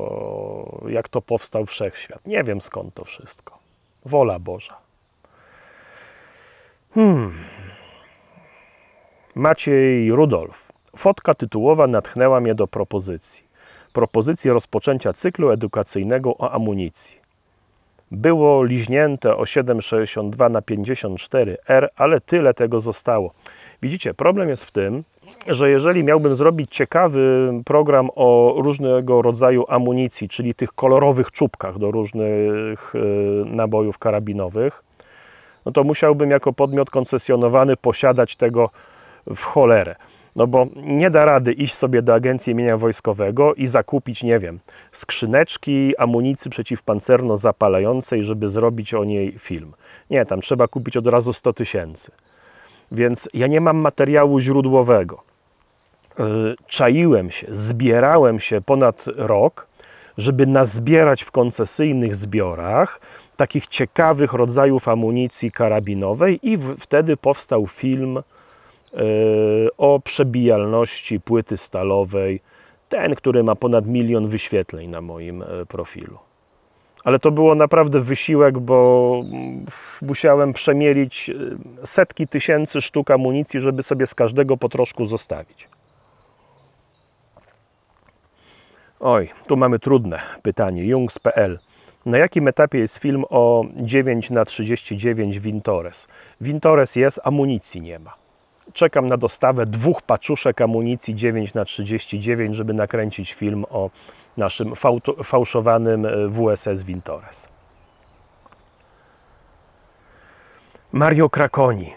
jak to powstał wszechświat. Nie wiem skąd to wszystko. Wola Boża. Hmm. Maciej Rudolf. Fotka tytułowa natchnęła mnie do propozycji. Propozycji rozpoczęcia cyklu edukacyjnego o amunicji. Było liźnięte o 7,62 na 54 R, ale tyle tego zostało. Widzicie, problem jest w tym, że jeżeli miałbym zrobić ciekawy program o różnego rodzaju amunicji, czyli tych kolorowych czubkach do różnych e, nabojów karabinowych, no to musiałbym jako podmiot koncesjonowany posiadać tego w cholerę. No bo nie da rady iść sobie do agencji imienia wojskowego i zakupić, nie wiem, skrzyneczki amunicji przeciwpancerno zapalającej, żeby zrobić o niej film. Nie, tam trzeba kupić od razu 100 tysięcy. Więc ja nie mam materiału źródłowego. Y, czaiłem się, zbierałem się ponad rok, żeby nazbierać w koncesyjnych zbiorach takich ciekawych rodzajów amunicji karabinowej i wtedy powstał film o przebijalności płyty stalowej, ten, który ma ponad milion wyświetleń na moim y, profilu. Ale to było naprawdę wysiłek, bo musiałem przemielić setki tysięcy sztuk amunicji, żeby sobie z każdego po troszku zostawić. Oj, tu mamy trudne pytanie. Jungs.pl. Na jakim etapie jest film o 9 na 39 Wintores? Wintores jest, amunicji nie ma. Czekam na dostawę dwóch paczuszek amunicji 9 na 39 żeby nakręcić film o naszym fałszowanym e, WSS Wintores. Mario Krakoni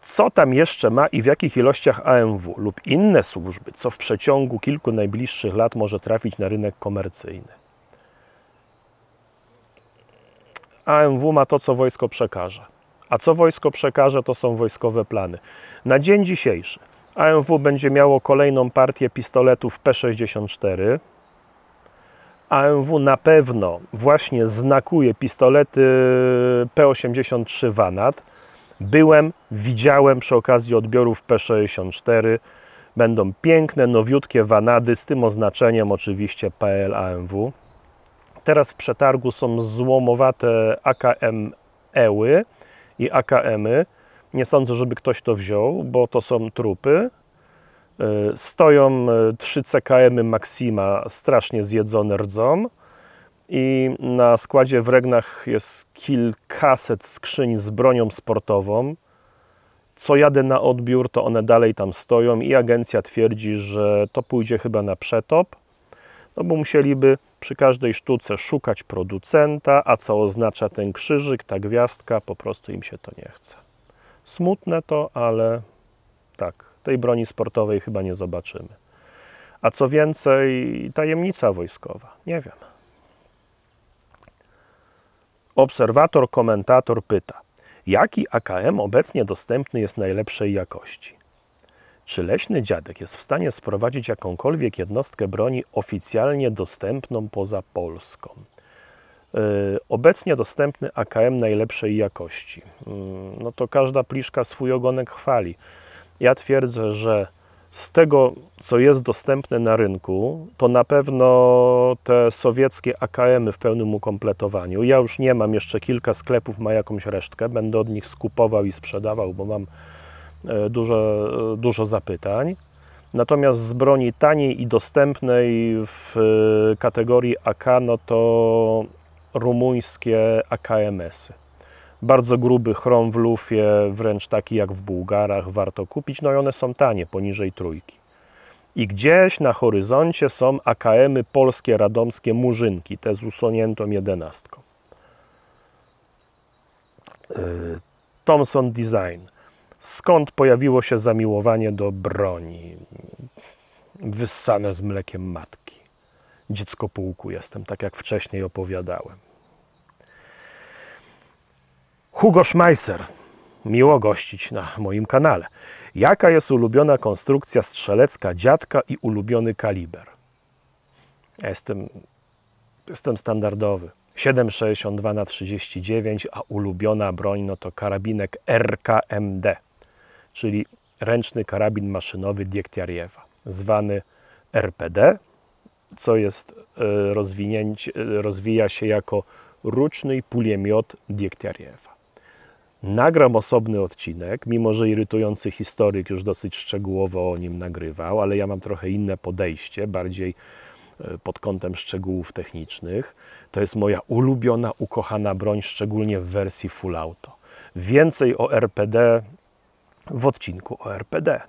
co tam jeszcze ma i w jakich ilościach AMW lub inne służby, co w przeciągu kilku najbliższych lat może trafić na rynek komercyjny. AMW ma to, co wojsko przekaże. A co wojsko przekaże, to są wojskowe plany. Na dzień dzisiejszy AMW będzie miało kolejną partię pistoletów P64. AMW na pewno właśnie znakuje pistolety P83 Vanat Byłem, widziałem przy okazji odbiorów P64. Będą piękne, nowiutkie wanady z tym oznaczeniem oczywiście PL AMW. Teraz w przetargu są złomowate AKM Eły i AKM-y. Nie sądzę, żeby ktoś to wziął, bo to są trupy. Y, stoją 3 y, CKM Maxima strasznie zjedzone rdzą i na składzie w Regnach jest kilkaset skrzyń z bronią sportową. Co jadę na odbiór, to one dalej tam stoją i agencja twierdzi, że to pójdzie chyba na przetop, no bo musieliby przy każdej sztuce szukać producenta, a co oznacza ten krzyżyk, ta gwiazdka, po prostu im się to nie chce. Smutne to, ale tak, tej broni sportowej chyba nie zobaczymy. A co więcej, tajemnica wojskowa, nie wiem. Obserwator, komentator pyta, jaki AKM obecnie dostępny jest najlepszej jakości? Czy leśny dziadek jest w stanie sprowadzić jakąkolwiek jednostkę broni oficjalnie dostępną poza Polską? Yy, obecnie dostępny AKM najlepszej jakości. Yy, no to każda pliszka swój ogonek chwali. Ja twierdzę, że z tego, co jest dostępne na rynku, to na pewno te sowieckie AKM-y w pełnym ukompletowaniu. Ja już nie mam, jeszcze kilka sklepów ma jakąś resztkę, będę od nich skupował i sprzedawał, bo mam e, dużo, dużo zapytań. Natomiast z broni taniej i dostępnej w e, kategorii AK, no to rumuńskie AKMS-y. Bardzo gruby chrom w lufie, wręcz taki jak w Bułgarach, warto kupić. No i one są tanie, poniżej trójki. I gdzieś na horyzoncie są AKM-y polskie, radomskie murzynki, te z usuniętą jedenastką. Thomson Design. Skąd pojawiło się zamiłowanie do broni? Wyssane z mlekiem matki. Dziecko pułku jestem, tak jak wcześniej opowiadałem. Hugo Schmeisser. Miło gościć na moim kanale. Jaka jest ulubiona konstrukcja strzelecka dziadka i ulubiony kaliber? Ja jestem, jestem standardowy. 7,62 na 39, a ulubiona broń no to karabinek RKMD, czyli ręczny karabin maszynowy Diektiariewa, zwany RPD, co jest e, e, rozwija się jako ruczny puliemiot Diektiariewa. Nagram osobny odcinek, mimo że irytujący historyk już dosyć szczegółowo o nim nagrywał, ale ja mam trochę inne podejście, bardziej e, pod kątem szczegółów technicznych. To jest moja ulubiona, ukochana broń, szczególnie w wersji full auto. Więcej o RPD w odcinku o RPD.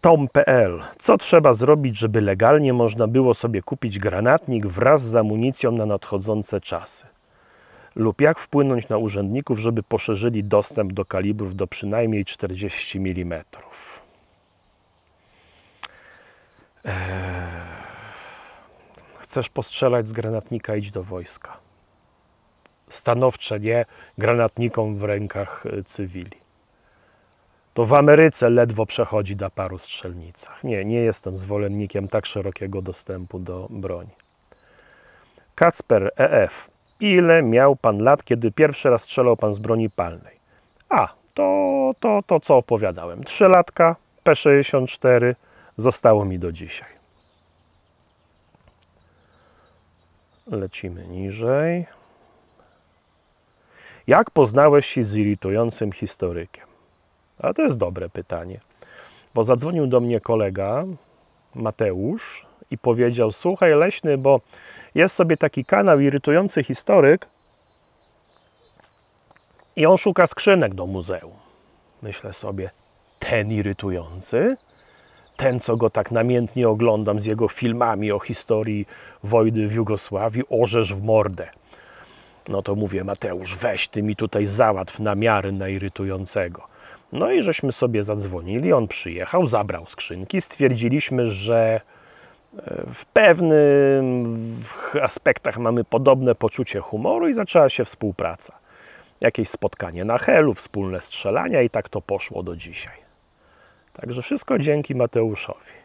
Tom.pl. Co trzeba zrobić, żeby legalnie można było sobie kupić granatnik wraz z amunicją na nadchodzące czasy? Lub jak wpłynąć na urzędników, żeby poszerzyli dostęp do kalibrów do przynajmniej 40 mm? Eee chcesz postrzelać z granatnika, idź do wojska. Stanowcze nie granatnikom w rękach e, cywili. To w Ameryce ledwo przechodzi na paru strzelnicach. Nie, nie jestem zwolennikiem tak szerokiego dostępu do broni. Kacper EF. Ile miał Pan lat, kiedy pierwszy raz strzelał Pan z broni palnej? A, to, to, to co opowiadałem. Trzy latka, P64, zostało mi do dzisiaj. Lecimy niżej. Jak poznałeś się z irytującym historykiem? A to jest dobre pytanie, bo zadzwonił do mnie kolega Mateusz i powiedział: Słuchaj, leśny, bo jest sobie taki kanał irytujący historyk i on szuka skrzynek do muzeum. Myślę sobie, ten irytujący? ten, co go tak namiętnie oglądam z jego filmami o historii wojny w Jugosławii, orzesz w mordę. No to mówię, Mateusz, weź ty mi tutaj załatw namiary na irytującego. No i żeśmy sobie zadzwonili, on przyjechał, zabrał skrzynki, stwierdziliśmy, że e, w pewnych aspektach mamy podobne poczucie humoru i zaczęła się współpraca. Jakieś spotkanie na helu, wspólne strzelania i tak to poszło do dzisiaj. Także wszystko dzięki Mateuszowi.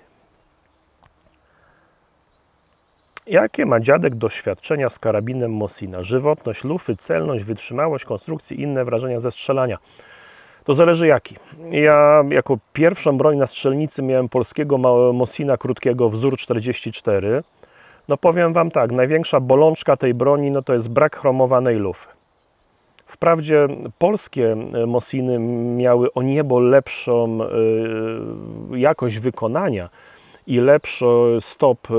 Jakie ma dziadek doświadczenia z karabinem Mosina? Żywotność lufy, celność, wytrzymałość konstrukcji, inne wrażenia ze strzelania. To zależy jaki. Ja jako pierwszą broń na strzelnicy miałem polskiego Mosina krótkiego wzór 44. No powiem Wam tak, największa bolączka tej broni no to jest brak chromowanej lufy. Wprawdzie polskie e, Mosiny miały o niebo lepszą e, jakość wykonania i lepszy stop e,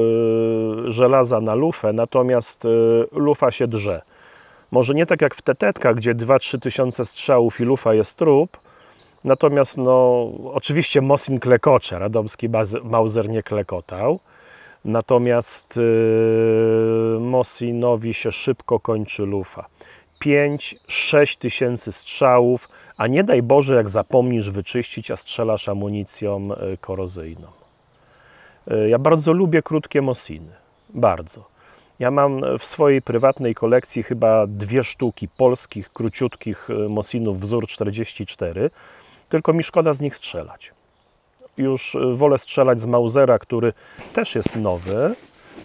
żelaza na lufę, natomiast lufa się drze. Może nie tak jak w tetetkach, gdzie 2-3 tysiące strzałów i lufa jest trup, natomiast no, oczywiście Mosin klekocze, radomski Mauser nie klekotał, natomiast Mosinowi się szybko kończy lufa. 5-6 tysięcy strzałów, a nie daj Boże, jak zapomnisz wyczyścić, a strzelasz amunicją e, korozyjną. E, ja bardzo lubię krótkie Mosiny. Bardzo. Ja mam w swojej prywatnej kolekcji chyba dwie sztuki polskich, króciutkich e, Mosinów wzór 44, tylko mi szkoda z nich strzelać. Już wolę strzelać z Mausera, który też jest nowy,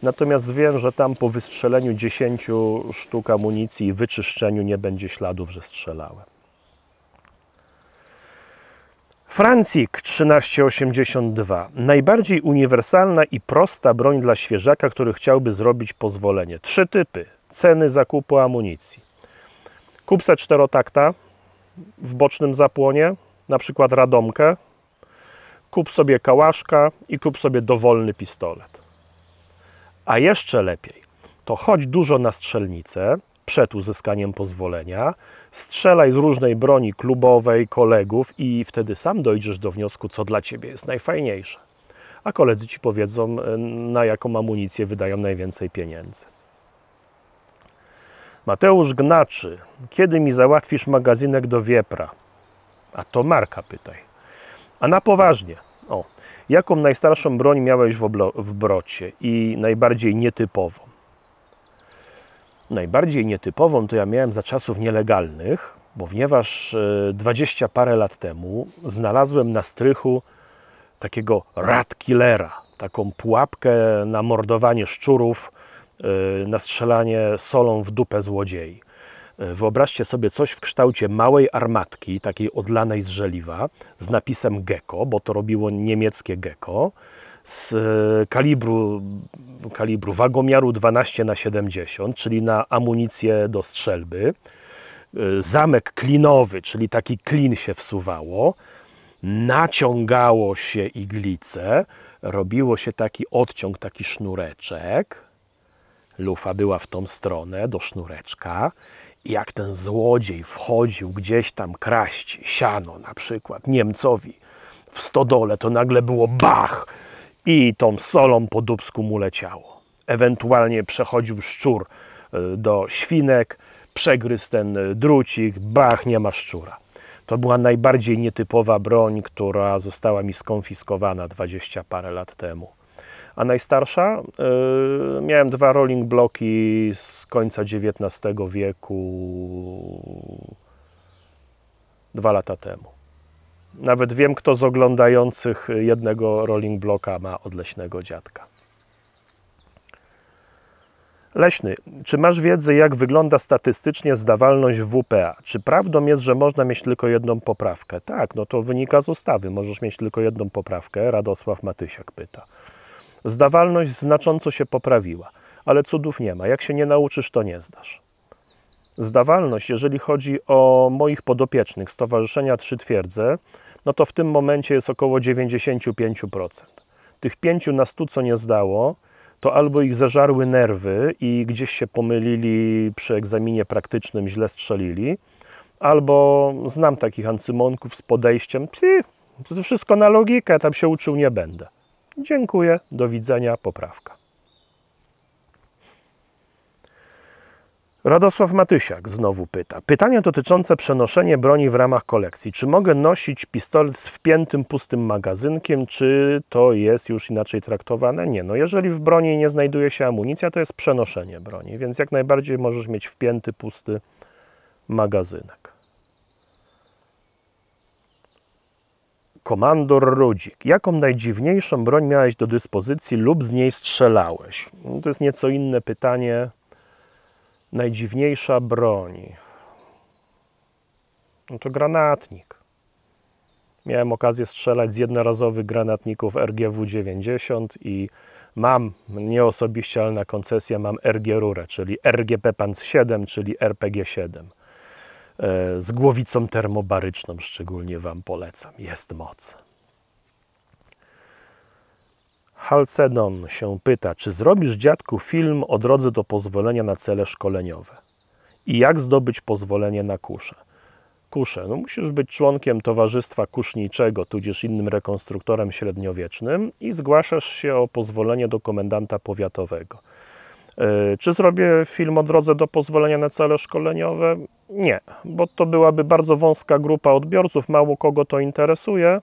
Natomiast wiem, że tam po wystrzeleniu 10 sztuk amunicji i wyczyszczeniu nie będzie śladów, że strzelałem. Francik 1382. Najbardziej uniwersalna i prosta broń dla świeżaka, który chciałby zrobić pozwolenie. Trzy typy ceny zakupu amunicji. Kup se czterotakta w bocznym zapłonie, na przykład radomkę. Kup sobie kałaszka i kup sobie dowolny pistolet. A jeszcze lepiej, to chodź dużo na strzelnicę, przed uzyskaniem pozwolenia. Strzelaj z różnej broni klubowej, kolegów i wtedy sam dojdziesz do wniosku, co dla ciebie jest najfajniejsze. A koledzy ci powiedzą, e, na jaką amunicję wydają najwięcej pieniędzy. Mateusz Gnaczy, kiedy mi załatwisz magazynek do wiepra? A to Marka pytaj. A na poważnie, o, jaką najstarszą broń miałeś w, w brocie i najbardziej nietypową? Najbardziej nietypową to ja miałem za czasów nielegalnych, ponieważ e, 20 parę lat temu znalazłem na strychu takiego rat killera, taką pułapkę na mordowanie szczurów, e, na strzelanie solą w dupę złodziei. E, Wyobraźcie sobie coś w kształcie małej armatki, takiej odlanej z żeliwa, z napisem Gecko, bo to robiło niemieckie Gecko, z e, kalibru, kalibru wagomiaru 12 na 70, czyli na amunicję do strzelby. E, Zamek klinowy, czyli taki klin się wsuwało, naciągało się iglice, robiło się taki odciąg, taki sznureczek. Lufa była w tą stronę, do sznureczka. I jak ten złodziej wchodził gdzieś tam kraść siano, na przykład Niemcowi w stodole, to nagle było bach i tą solą po dubsku mu leciało. Ewentualnie przechodził szczur y, do świnek, przegryzł ten y, drucik, bach, nie ma szczura. To była najbardziej nietypowa broń, która została mi skonfiskowana 20 parę lat temu. A najstarsza? Yy, miałem dwa rolling bloki z końca XIX wieku, dwa lata temu. Nawet wiem, kto z oglądających jednego rolling bloka ma od leśnego dziadka. Leśny, czy masz wiedzę, jak wygląda statystycznie zdawalność WPA? Czy prawdą jest, że można mieć tylko jedną poprawkę? Tak, no to wynika z ustawy. Możesz mieć tylko jedną poprawkę. Radosław Matysiak pyta. Zdawalność znacząco się poprawiła, ale cudów nie ma. Jak się nie nauczysz, to nie zdasz. Zdawalność, jeżeli chodzi o moich podopiecznych Stowarzyszenia Trzy Twierdze, no to w tym momencie jest około 95%. Tych 5 na 100, co nie zdało, to albo ich zeżarły nerwy i gdzieś się pomylili przy egzaminie praktycznym, źle strzelili, albo znam takich ancymonków z podejściem, to wszystko na logikę, tam się uczył nie będę. Dziękuję, do widzenia, poprawka. Radosław Matysiak znowu pyta. Pytanie dotyczące przenoszenia broni w ramach kolekcji. Czy mogę nosić pistolet z wpiętym pustym magazynkiem, czy to jest już inaczej traktowane? Nie. No jeżeli w broni nie znajduje się amunicja, to jest przenoszenie broni, więc jak najbardziej możesz mieć wpięty pusty magazynek. Komandor Rudzik. Jaką najdziwniejszą broń miałeś do dyspozycji lub z niej strzelałeś? No to jest nieco inne pytanie. Najdziwniejsza broń. No to granatnik. Miałem okazję strzelać z jednorazowych granatników RGW-90 i mam, nie osobiście, ale na koncesję mam RG Rurę, czyli RGP Pans 7, czyli RPG-7 z głowicą termobaryczną szczególnie Wam polecam. Jest moc. Halcedon się pyta, czy zrobisz dziadku film o drodze do pozwolenia na cele szkoleniowe? I jak zdobyć pozwolenie na kuszę? Kuszę. No musisz być członkiem Towarzystwa Kuszniczego, tudzież innym rekonstruktorem średniowiecznym i zgłaszasz się o pozwolenie do komendanta powiatowego. Yy, Czy zrobię film o drodze do pozwolenia na cele szkoleniowe? Nie, bo to byłaby bardzo wąska grupa odbiorców, mało kogo to interesuje,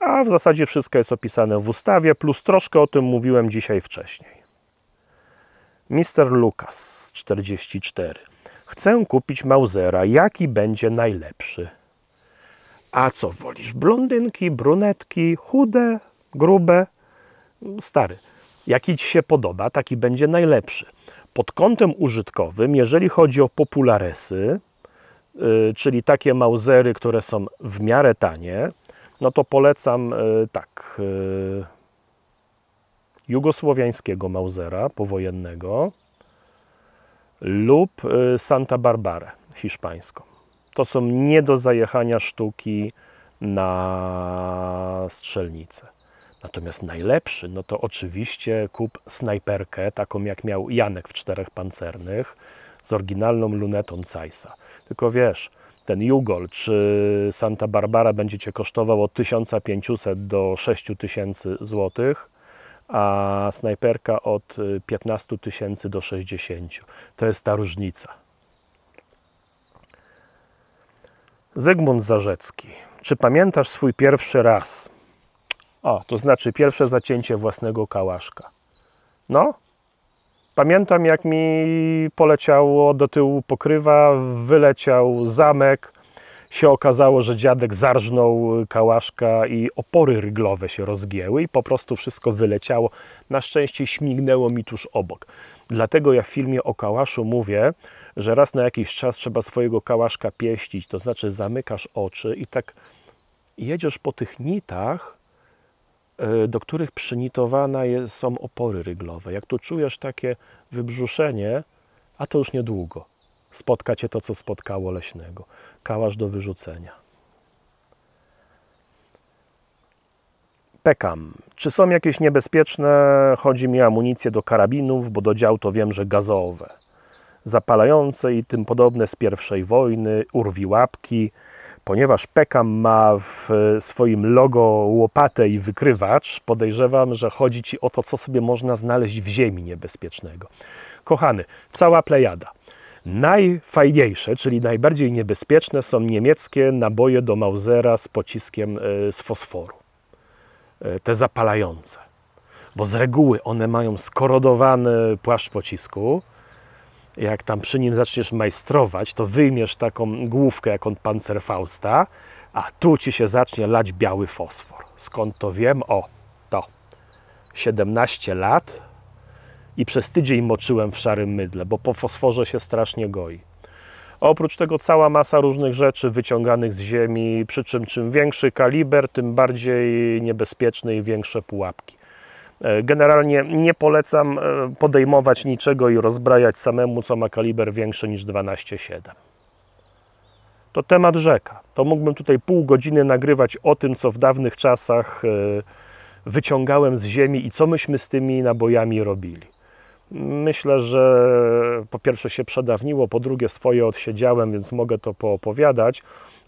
a w zasadzie wszystko jest opisane w ustawie, plus troszkę o tym mówiłem dzisiaj wcześniej. Mister Lucas 44. Chcę kupić Mausera. Jaki będzie najlepszy? A co wolisz? Blondynki, brunetki, chude, grube? Stary, jaki ci się podoba, taki będzie najlepszy. Pod kątem użytkowym, jeżeli chodzi o popularesy, yy, czyli takie Mausery, które są w miarę tanie, no to polecam yy, tak. Yy, jugosłowiańskiego Mausera powojennego lub y, Santa Barbara hiszpańską. To są nie do zajechania sztuki na strzelnicę. Natomiast najlepszy, no to oczywiście kup snajperkę, taką jak miał Janek w czterech pancernych, z oryginalną lunetą Zeissa. Tylko wiesz, ten Jugol czy Santa Barbara będzie Cię kosztował od 1500 do 6000 zł, a snajperka od 15 tysięcy do 60. To jest ta różnica. Zygmunt Zarzecki. Czy pamiętasz swój pierwszy raz? O, to znaczy pierwsze zacięcie własnego kałaszka. No, pamiętam jak mi poleciało do tyłu pokrywa, wyleciał zamek, się okazało, że dziadek zarżnął kałaszka i opory ryglowe się rozgięły i po prostu wszystko wyleciało. Na szczęście śmignęło mi tuż obok. Dlatego ja w filmie o kałaszu mówię, że raz na jakiś czas trzeba swojego kałaszka pieścić, to znaczy zamykasz oczy i tak jedziesz po tych nitach, do których przynitowane są opory ryglowe. Jak tu czujesz takie wybrzuszenie, a to już niedługo spotka cię to, co spotkało leśnego. Kałasz do wyrzucenia. Pekam. Czy są jakieś niebezpieczne, chodzi mi o amunicję do karabinów, bo do dział to wiem, że gazowe, zapalające i tym podobne z pierwszej wojny, urwi łapki, ponieważ Pekam ma w swoim logo łopatę i wykrywacz, podejrzewam, że chodzi Ci o to, co sobie można znaleźć w ziemi niebezpiecznego. Kochany, cała plejada. Najfajniejsze, czyli najbardziej niebezpieczne są niemieckie naboje do Mausera z pociskiem e, z fosforu. E, te zapalające. Bo z reguły one mają skorodowany płaszcz pocisku. Jak tam przy nim zaczniesz majstrować, to wyjmiesz taką główkę jak on Panzerfausta, a tu ci się zacznie lać biały fosfor. Skąd to wiem? O, to 17 lat i przez tydzień moczyłem w szarym mydle, bo po fosforze się strasznie goi. Oprócz tego cała masa różnych rzeczy wyciąganych z ziemi, przy czym czym większy kaliber, tym bardziej niebezpieczne i większe pułapki. E, generalnie nie polecam e, podejmować niczego i rozbrajać samemu, co ma kaliber większy niż 12,7. To temat rzeka. To mógłbym tutaj pół godziny nagrywać o tym, co w dawnych czasach e, wyciągałem z ziemi i co myśmy z tymi nabojami robili. Myślę, że po pierwsze się przedawniło, po drugie swoje odsiedziałem, więc mogę to poopowiadać,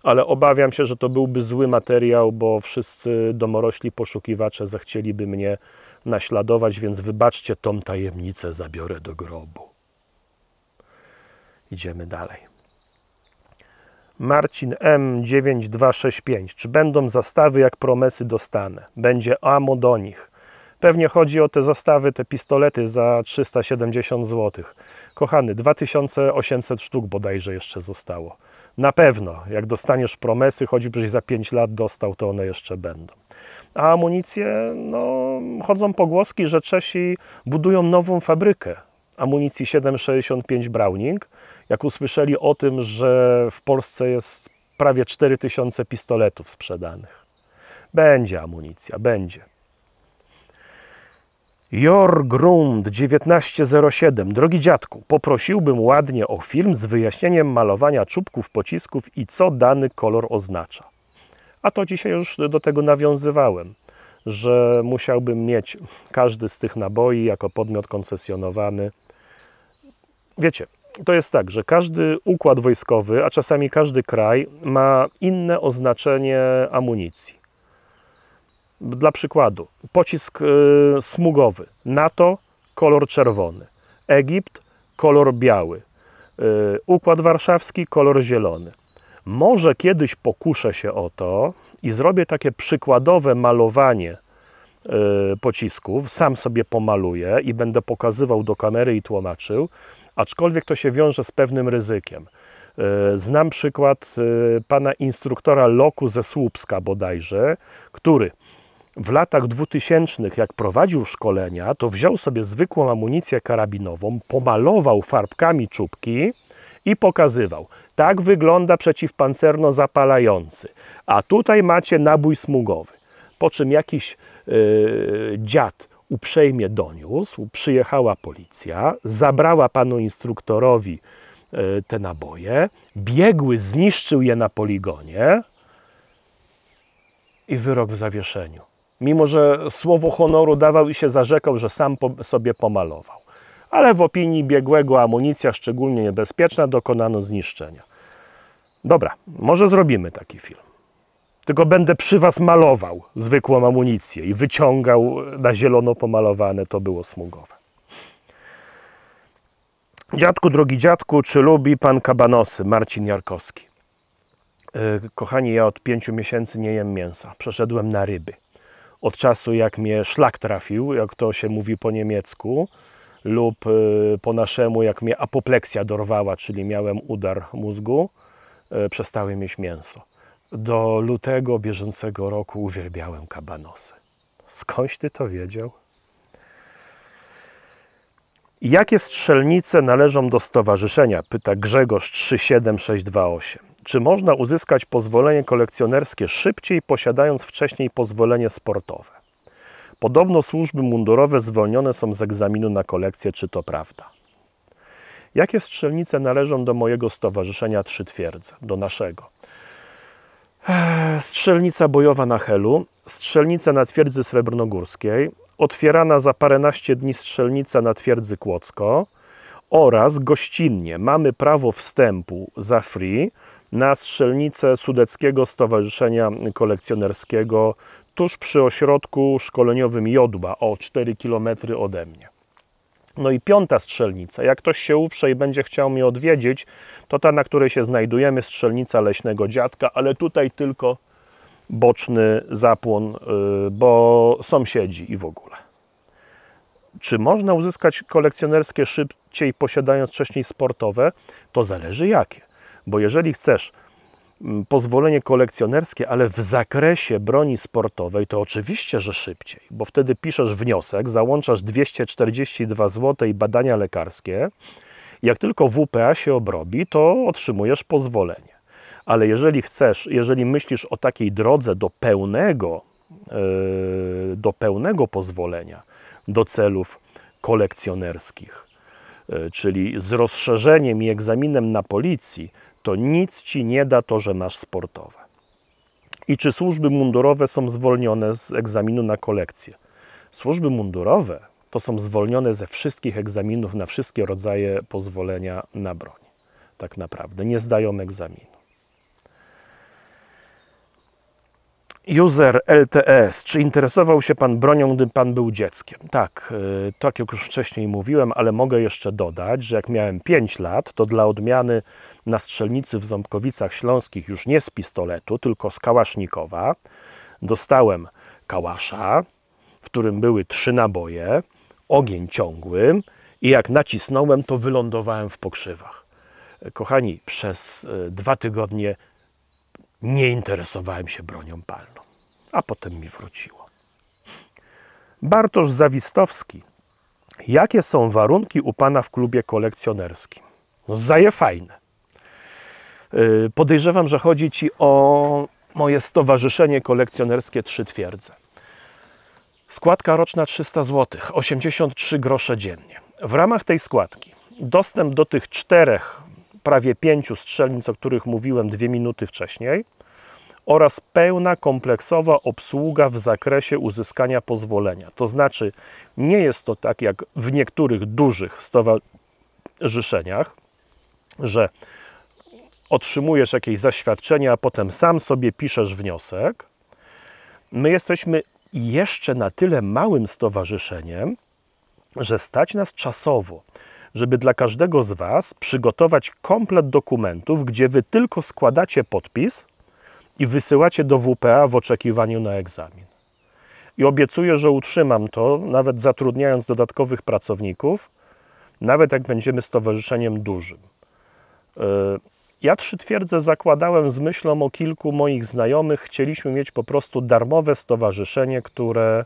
ale obawiam się, że to byłby zły materiał, bo wszyscy domorośli poszukiwacze zechcieliby mnie naśladować, więc wybaczcie, tą tajemnicę zabiorę do grobu. Idziemy dalej. Marcin M9265. Czy będą zastawy jak promesy dostanę? Będzie amo do nich. Pewnie chodzi o te zastawy, te pistolety za 370 zł. Kochany, 2800 sztuk bodajże jeszcze zostało. Na pewno, jak dostaniesz promesy, choćbyś za 5 lat dostał, to one jeszcze będą. A amunicje, no, chodzą pogłoski, że Czesi budują nową fabrykę amunicji 7,65 Browning. Jak usłyszeli o tym, że w Polsce jest prawie 4000 pistoletów sprzedanych. Będzie amunicja, będzie. Jorgrund 1907. Drogi dziadku, poprosiłbym ładnie o film z wyjaśnieniem malowania czubków pocisków i co dany kolor oznacza. A to dzisiaj już do tego nawiązywałem, że musiałbym mieć każdy z tych naboi jako podmiot koncesjonowany. Wiecie, to jest tak, że każdy układ wojskowy, a czasami każdy kraj ma inne oznaczenie amunicji. Dla przykładu, pocisk y, smugowy NATO kolor czerwony, Egipt kolor biały, y, Układ Warszawski kolor zielony. Może kiedyś pokuszę się o to i zrobię takie przykładowe malowanie y, pocisków, sam sobie pomaluję i będę pokazywał do kamery i tłumaczył, aczkolwiek to się wiąże z pewnym ryzykiem. Znam przykład pana instruktora Loku ze Słupska bodajże, który w latach 2000, jak prowadził szkolenia, to wziął sobie zwykłą amunicję karabinową, pomalował farbkami czubki i pokazywał. Tak wygląda przeciwpancerno zapalający. A tutaj macie nabój smugowy. Po czym jakiś yy, dziad uprzejmie doniósł, przyjechała policja, zabrała panu instruktorowi yy, te naboje, biegły zniszczył je na poligonie i wyrok w zawieszeniu mimo że słowo honoru dawał i się zarzekał, że sam po, sobie pomalował. ale w opinii biegłego amunicja szczególnie niebezpieczna dokonano zniszczenia. Dobra, może zrobimy taki film. Tylko będę przy Was malował zwykłą amunicję i wyciągał na zielono pomalowane, to było smugowe. Dziadku, drogi dziadku, czy lubi Pan kabanosy? Marcin Jarkowski. E, kochani, ja od pięciu miesięcy nie jem mięsa. Przeszedłem na ryby. Od czasu, jak mnie szlak trafił, jak to się mówi po niemiecku, lub e, po naszemu, jak mnie apopleksja dorwała, czyli miałem udar mózgu, e, przestałem jeść mięso. Do lutego bieżącego roku uwielbiałem kabanosy. Skądś ty to wiedział? Jakie strzelnice należą do stowarzyszenia? Pyta Grzegorz 37628. Czy można uzyskać pozwolenie kolekcjonerskie szybciej, posiadając wcześniej pozwolenie sportowe? Podobno służby mundurowe zwolnione są z egzaminu na kolekcję, czy to prawda? Jakie strzelnice należą do mojego stowarzyszenia Trzy Twierdze, do naszego? Strzelnica bojowa na Helu, strzelnica na twierdzy srebrnogórskiej, otwierana za paręnaście dni strzelnica na twierdzy Kłodzko oraz gościnnie mamy prawo wstępu za free na strzelnicę Sudeckiego Stowarzyszenia Kolekcjonerskiego tuż przy ośrodku szkoleniowym Jodła o 4 km ode mnie. No i piąta strzelnica. Jak ktoś się uprze i będzie chciał mnie odwiedzić, to ta, na której się znajdujemy, strzelnica leśnego dziadka, ale tutaj tylko boczny zapłon, y, bo sąsiedzi i w ogóle. Czy można uzyskać kolekcjonerskie szybciej, posiadając wcześniej sportowe? To zależy jakie. Bo jeżeli chcesz mm, pozwolenie kolekcjonerskie, ale w zakresie broni sportowej, to oczywiście, że szybciej, bo wtedy piszesz wniosek, załączasz 242 zł i badania lekarskie. Jak tylko WPA się obrobi, to otrzymujesz pozwolenie ale jeżeli chcesz, jeżeli myślisz o takiej drodze do pełnego, e, do pełnego pozwolenia do celów kolekcjonerskich, e, czyli z rozszerzeniem i egzaminem na policji, to nic ci nie da to, że masz sportowe. I czy służby mundurowe są zwolnione z egzaminu na kolekcję? Służby mundurowe to są zwolnione ze wszystkich egzaminów na wszystkie rodzaje pozwolenia na broń. Tak naprawdę nie zdają egzaminu. User LTS, czy interesował się Pan bronią, gdy Pan był dzieckiem? Tak, e, tak jak już wcześniej mówiłem, ale mogę jeszcze dodać, że jak miałem 5 lat, to dla odmiany na strzelnicy w Ząbkowicach Śląskich już nie z pistoletu, tylko z kałasznikowa. Dostałem kałasza, w którym były trzy naboje, ogień ciągły i jak nacisnąłem, to wylądowałem w pokrzywach. Kochani, przez e, dwa tygodnie nie interesowałem się bronią palną, a potem mi wróciło. Bartosz Zawistowski. Jakie są warunki u Pana w klubie kolekcjonerskim? No, zaje fajne. Y, podejrzewam, że chodzi Ci o moje stowarzyszenie kolekcjonerskie Trzy Twierdze. Składka roczna 300 zł, 83 grosze dziennie. W ramach tej składki dostęp do tych czterech prawie pięciu strzelnic, o których mówiłem dwie minuty wcześniej, oraz pełna kompleksowa obsługa w zakresie uzyskania pozwolenia. To znaczy, nie jest to tak jak w niektórych dużych stowarzyszeniach, że otrzymujesz jakieś zaświadczenie, a potem sam sobie piszesz wniosek. My jesteśmy jeszcze na tyle małym stowarzyszeniem, że stać nas czasowo żeby dla każdego z Was przygotować komplet dokumentów, gdzie Wy tylko składacie podpis i wysyłacie do WPA w oczekiwaniu na egzamin. I obiecuję, że utrzymam to, nawet zatrudniając dodatkowych pracowników, nawet jak będziemy stowarzyszeniem dużym. Ja trzy twierdzę zakładałem z myślą o kilku moich znajomych. Chcieliśmy mieć po prostu darmowe stowarzyszenie, które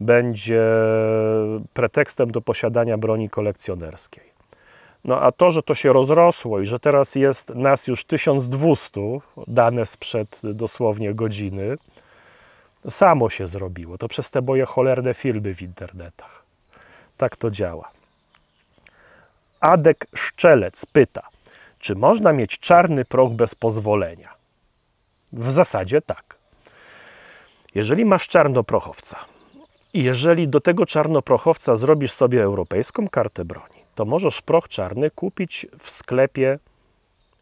będzie pretekstem do posiadania broni kolekcjonerskiej. No a to, że to się rozrosło i że teraz jest nas już 1200, dane sprzed dosłownie godziny, samo się zrobiło. To przez te boje cholerne filmy w internetach. Tak to działa. Adek Szczelec pyta, czy można mieć czarny proch bez pozwolenia? W zasadzie tak. Jeżeli masz czarnoprochowca, I jeżeli do tego czarnoprochowca zrobisz sobie europejską kartę broni, to możesz proch czarny kupić w sklepie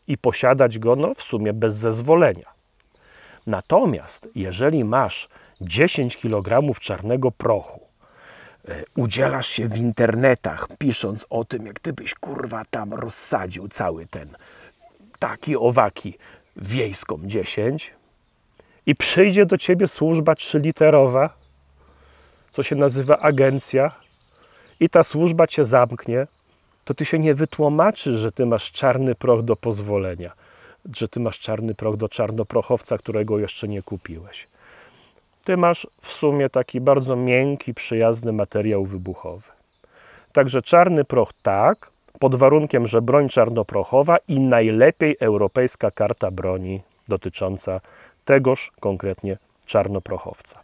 i posiadać go no, w sumie bez zezwolenia. Natomiast jeżeli masz 10 kg czarnego prochu, udzielasz się w internetach, pisząc o tym, jak ty byś kurwa tam rozsadził cały ten taki owaki wiejską 10 i przyjdzie do ciebie służba trzyliterowa, co się nazywa agencja, i ta służba cię zamknie, to ty się nie wytłumaczysz, że ty masz czarny proch do pozwolenia, że ty masz czarny proch do czarnoprochowca, którego jeszcze nie kupiłeś. Ty masz w sumie taki bardzo miękki, przyjazny materiał wybuchowy. Także czarny proch tak, pod warunkiem, że broń czarnoprochowa i najlepiej europejska karta broni dotycząca tegoż konkretnie czarnoprochowca.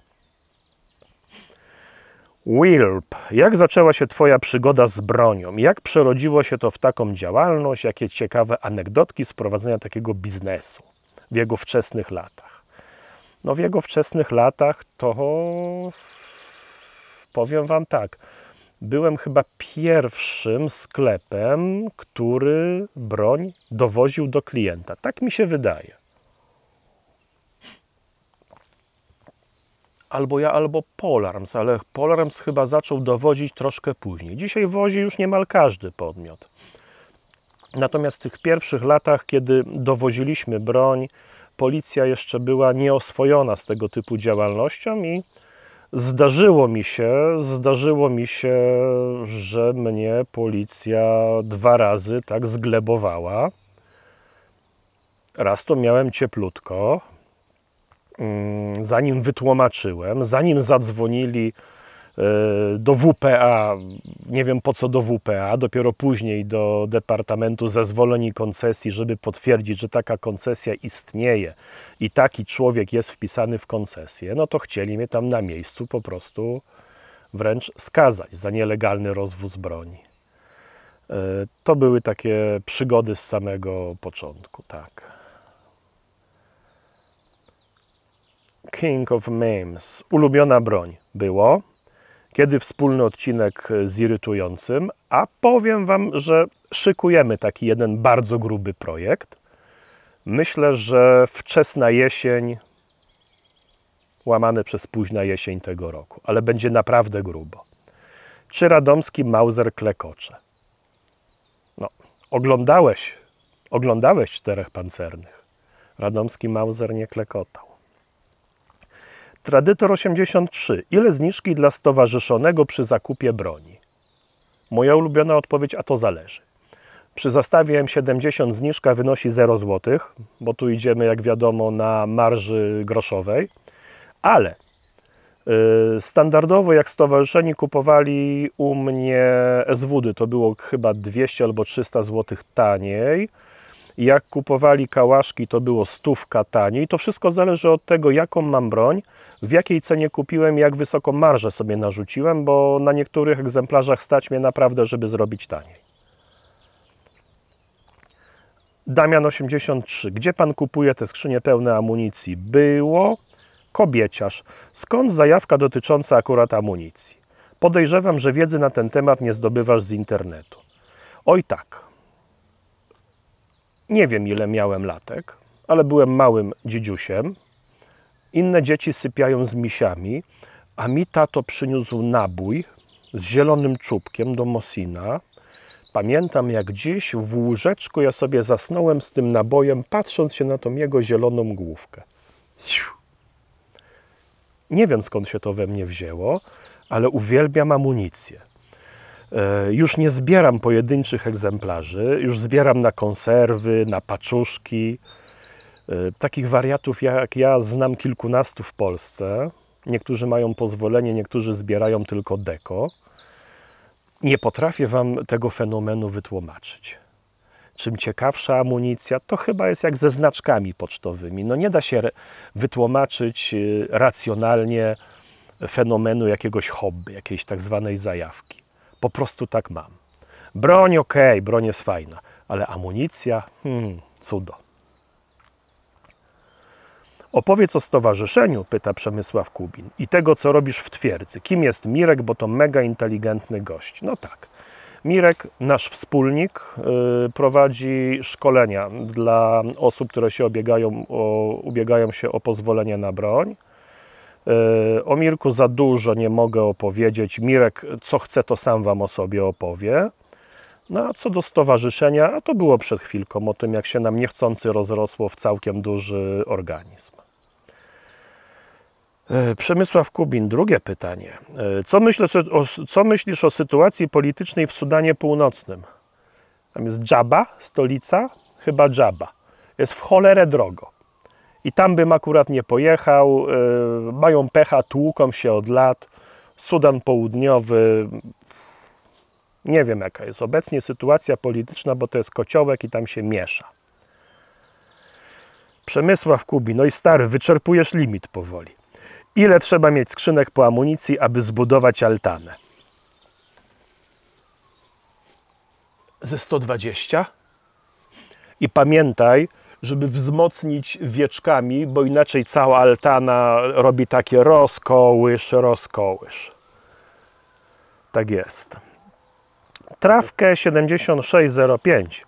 Wilp, jak zaczęła się Twoja przygoda z bronią? Jak przerodziło się to w taką działalność? Jakie ciekawe anegdotki z prowadzenia takiego biznesu w jego wczesnych latach? No w jego wczesnych latach to powiem Wam tak, byłem chyba pierwszym sklepem, który broń dowoził do klienta. Tak mi się wydaje. albo ja, albo Polarms, ale Polarms chyba zaczął dowozić troszkę później. Dzisiaj wozi już niemal każdy podmiot. Natomiast w tych pierwszych latach, kiedy dowoziliśmy broń, policja jeszcze była nieoswojona z tego typu działalnością i zdarzyło mi się, zdarzyło mi się, że mnie policja dwa razy tak zglebowała. Raz to miałem cieplutko, Mm, zanim wytłumaczyłem, zanim zadzwonili do WPA, nie wiem po co do WPA, dopiero później do Departamentu Zezwoleń i Koncesji, żeby potwierdzić, że taka koncesja istnieje i taki człowiek jest wpisany w koncesję, no to chcieli mnie tam na miejscu po prostu wręcz skazać za nielegalny rozwóz broni. E, to były takie przygody z samego początku, tak. King of Memes, ulubiona broń było, kiedy wspólny odcinek z irytującym, a powiem Wam, że szykujemy taki jeden bardzo gruby projekt. Myślę, że wczesna jesień, łamane przez późna jesień tego roku, ale będzie naprawdę grubo. Czy radomski Mauser klekocze? No, oglądałeś, oglądałeś czterech pancernych. Radomski Mauser nie klekotał. Tradytor 83. Ile zniżki dla stowarzyszonego przy zakupie broni? Moja ulubiona odpowiedź, a to zależy. Przy zastawie M70 zniżka wynosi 0 zł, bo tu idziemy, jak wiadomo, na marży groszowej, ale y, standardowo jak stowarzyszeni kupowali u mnie SWD, to było chyba 200 albo 300 zł taniej, jak kupowali kałaszki, to było stówka taniej. To wszystko zależy od tego, jaką mam broń, w jakiej cenie kupiłem, jak wysoką marżę sobie narzuciłem, bo na niektórych egzemplarzach stać mnie naprawdę, żeby zrobić taniej. Damian 83. Gdzie pan kupuje te skrzynie pełne amunicji? Było kobieciarz. Skąd zajawka dotycząca akurat amunicji? Podejrzewam, że wiedzy na ten temat nie zdobywasz z internetu. Oj tak. Nie wiem, ile miałem latek, ale byłem małym dziedziusiem. Inne dzieci sypiają z misiami, a mi tato przyniósł nabój z zielonym czubkiem do Mosina. Pamiętam jak dziś w łóżeczku ja sobie zasnąłem z tym nabojem, patrząc się na tą jego zieloną główkę. Nie wiem skąd się to we mnie wzięło, ale uwielbiam amunicję. E, już nie zbieram pojedynczych egzemplarzy, już zbieram na konserwy, na paczuszki. E, takich wariatów jak ja znam kilkunastu w Polsce. Niektórzy mają pozwolenie, niektórzy zbierają tylko deko. Nie potrafię Wam tego fenomenu wytłumaczyć. Czym ciekawsza amunicja, to chyba jest jak ze znaczkami pocztowymi. No nie da się wytłumaczyć e, racjonalnie fenomenu jakiegoś hobby, jakiejś tak zwanej zajawki. Po prostu tak mam. Broń ok, broń jest fajna, ale amunicja, hmm, cudo. Opowiedz o stowarzyszeniu, pyta Przemysław Kubin, i tego, co robisz w twierdzy. Kim jest Mirek, bo to mega inteligentny gość. No tak. Mirek, nasz wspólnik, y, prowadzi szkolenia dla osób, które się obiegają, o, ubiegają się o pozwolenie na broń. Y, o Mirku za dużo nie mogę opowiedzieć. Mirek, co chce, to sam Wam o sobie opowie. No a co do stowarzyszenia, a to było przed chwilką o tym, jak się nam niechcący rozrosło w całkiem duży organizm. E, Przemysław Kubin, drugie pytanie. E, Co, o, co myślisz o sytuacji politycznej w Sudanie Północnym? Tam jest Dżaba, stolica? Chyba Dżaba. Jest w cholerę drogo. I tam bym akurat nie pojechał. E, Mają pecha, tłuką się od lat. Sudan Południowy. Nie wiem, jaka jest obecnie sytuacja polityczna, bo to jest kociołek i tam się miesza. Przemysław Kubin, no i stary, wyczerpujesz limit powoli. Ile trzeba mieć skrzynek po amunicji, aby zbudować altanę? Ze 120? I pamiętaj, żeby wzmocnić wieczkami, bo inaczej cała altana robi takie rozkołysz, rozkołysz. Tak jest. Trawkę 7605.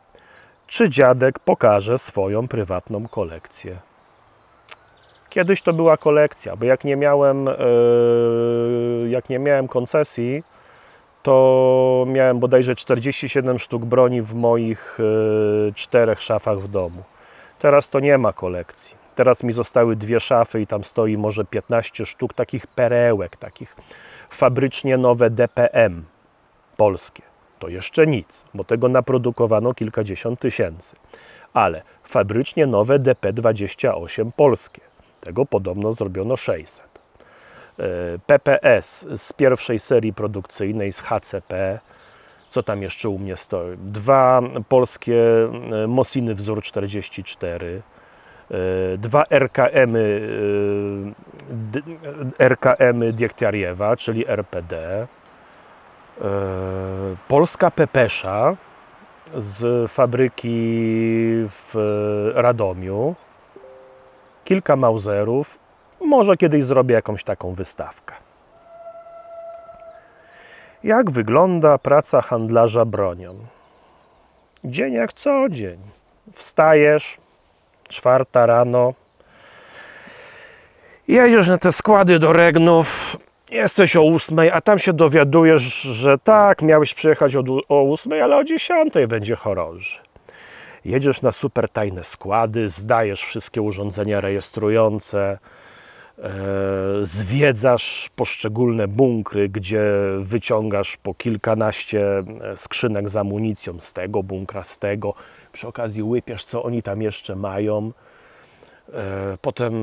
Czy dziadek pokaże swoją prywatną kolekcję? Kiedyś to była kolekcja, bo jak nie miałem, yy, jak nie miałem koncesji, to miałem bodajże 47 sztuk broni w moich yy, czterech szafach w domu. Teraz to nie ma kolekcji. Teraz mi zostały dwie szafy i tam stoi może 15 sztuk takich perełek, takich fabrycznie nowe DPM polskie. To jeszcze nic, bo tego naprodukowano kilkadziesiąt tysięcy. Ale fabrycznie nowe DP28 polskie tego podobno zrobiono 600. E, PPS z pierwszej serii produkcyjnej, z HCP, co tam jeszcze u mnie stoi? Dwa polskie e, Mosiny wzór 44, e, dwa RKM, RKM Diektiariewa, czyli RPD, polska Pepesza z fabryki w Radomiu, kilka Mauserów. Może kiedyś zrobię jakąś taką wystawkę. Jak wygląda praca handlarza bronią? Dzień jak co dzień. Wstajesz, czwarta rano, jedziesz na te składy do Regnów, jesteś o ósmej, a tam się dowiadujesz, że tak, miałeś przyjechać o ósmej, ale o dziesiątej będzie chorąży jedziesz na super tajne składy, zdajesz wszystkie urządzenia rejestrujące, e, zwiedzasz poszczególne bunkry, gdzie wyciągasz po kilkanaście e, skrzynek z amunicją z tego bunkra, z tego. Przy okazji łypiesz, co oni tam jeszcze mają. E, potem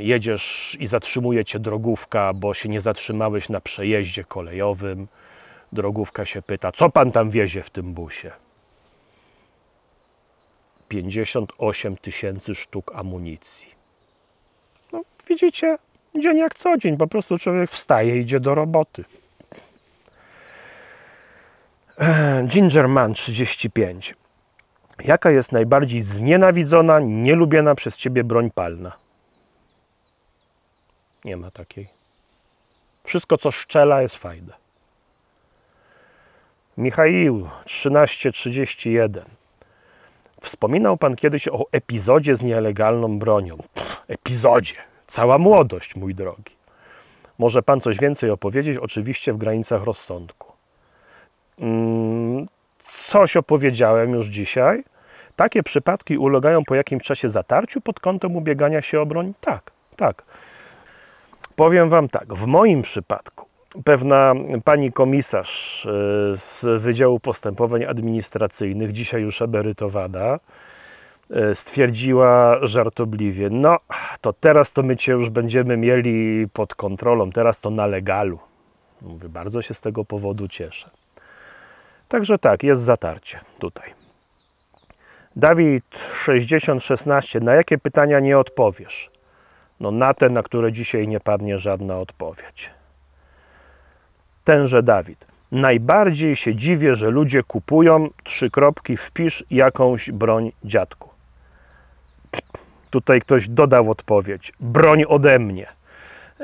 jedziesz i zatrzymuje cię drogówka, bo się nie zatrzymałeś na przejeździe kolejowym. Drogówka się pyta, co pan tam wiezie w tym busie? 58 tysięcy sztuk amunicji. No, widzicie, dzień jak co dzień, po prostu człowiek wstaje i idzie do roboty. Gingerman 35. Jaka jest najbardziej znienawidzona, nielubiana przez Ciebie broń palna? Nie ma takiej. Wszystko, co szczela, jest fajne. Michał 1331. Wspominał Pan kiedyś o epizodzie z nielegalną bronią. Pff, epizodzie. Cała młodość, mój drogi. Może Pan coś więcej opowiedzieć? Oczywiście w granicach rozsądku. Mm, coś opowiedziałem już dzisiaj. Takie przypadki ulegają po jakimś czasie zatarciu pod kątem ubiegania się o broń? Tak, tak. Powiem Wam tak, w moim przypadku pewna pani komisarz e, z Wydziału Postępowań Administracyjnych, dzisiaj już emerytowana, e, stwierdziła żartobliwie, no to teraz to my Cię już będziemy mieli pod kontrolą, teraz to na legalu. Mówię, bardzo się z tego powodu cieszę. Także tak, jest zatarcie tutaj. Dawid 6016, na jakie pytania nie odpowiesz? No na te, na które dzisiaj nie padnie żadna odpowiedź tenże Dawid. Najbardziej się dziwię, że ludzie kupują trzy kropki, wpisz jakąś broń dziadku. Tutaj ktoś dodał odpowiedź. Broń ode mnie.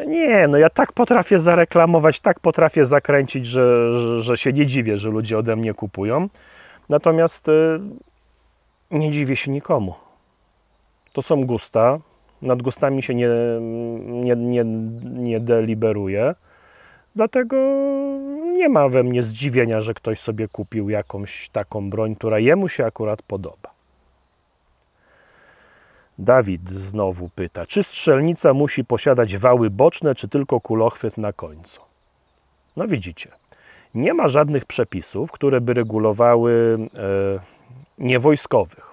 Nie, no ja tak potrafię zareklamować, tak potrafię zakręcić, że, że, że się nie dziwię, że ludzie ode mnie kupują. Natomiast y, nie dziwię się nikomu. To są gusta. Nad gustami się nie, nie, nie, nie. Dlatego nie ma we mnie zdziwienia, że ktoś sobie kupił jakąś taką broń, która jemu się akurat podoba. Dawid znowu pyta, czy strzelnica musi posiadać wały boczne, czy tylko kulochwyt na końcu? No widzicie, nie ma żadnych przepisów, które by regulowały e, niewojskowych,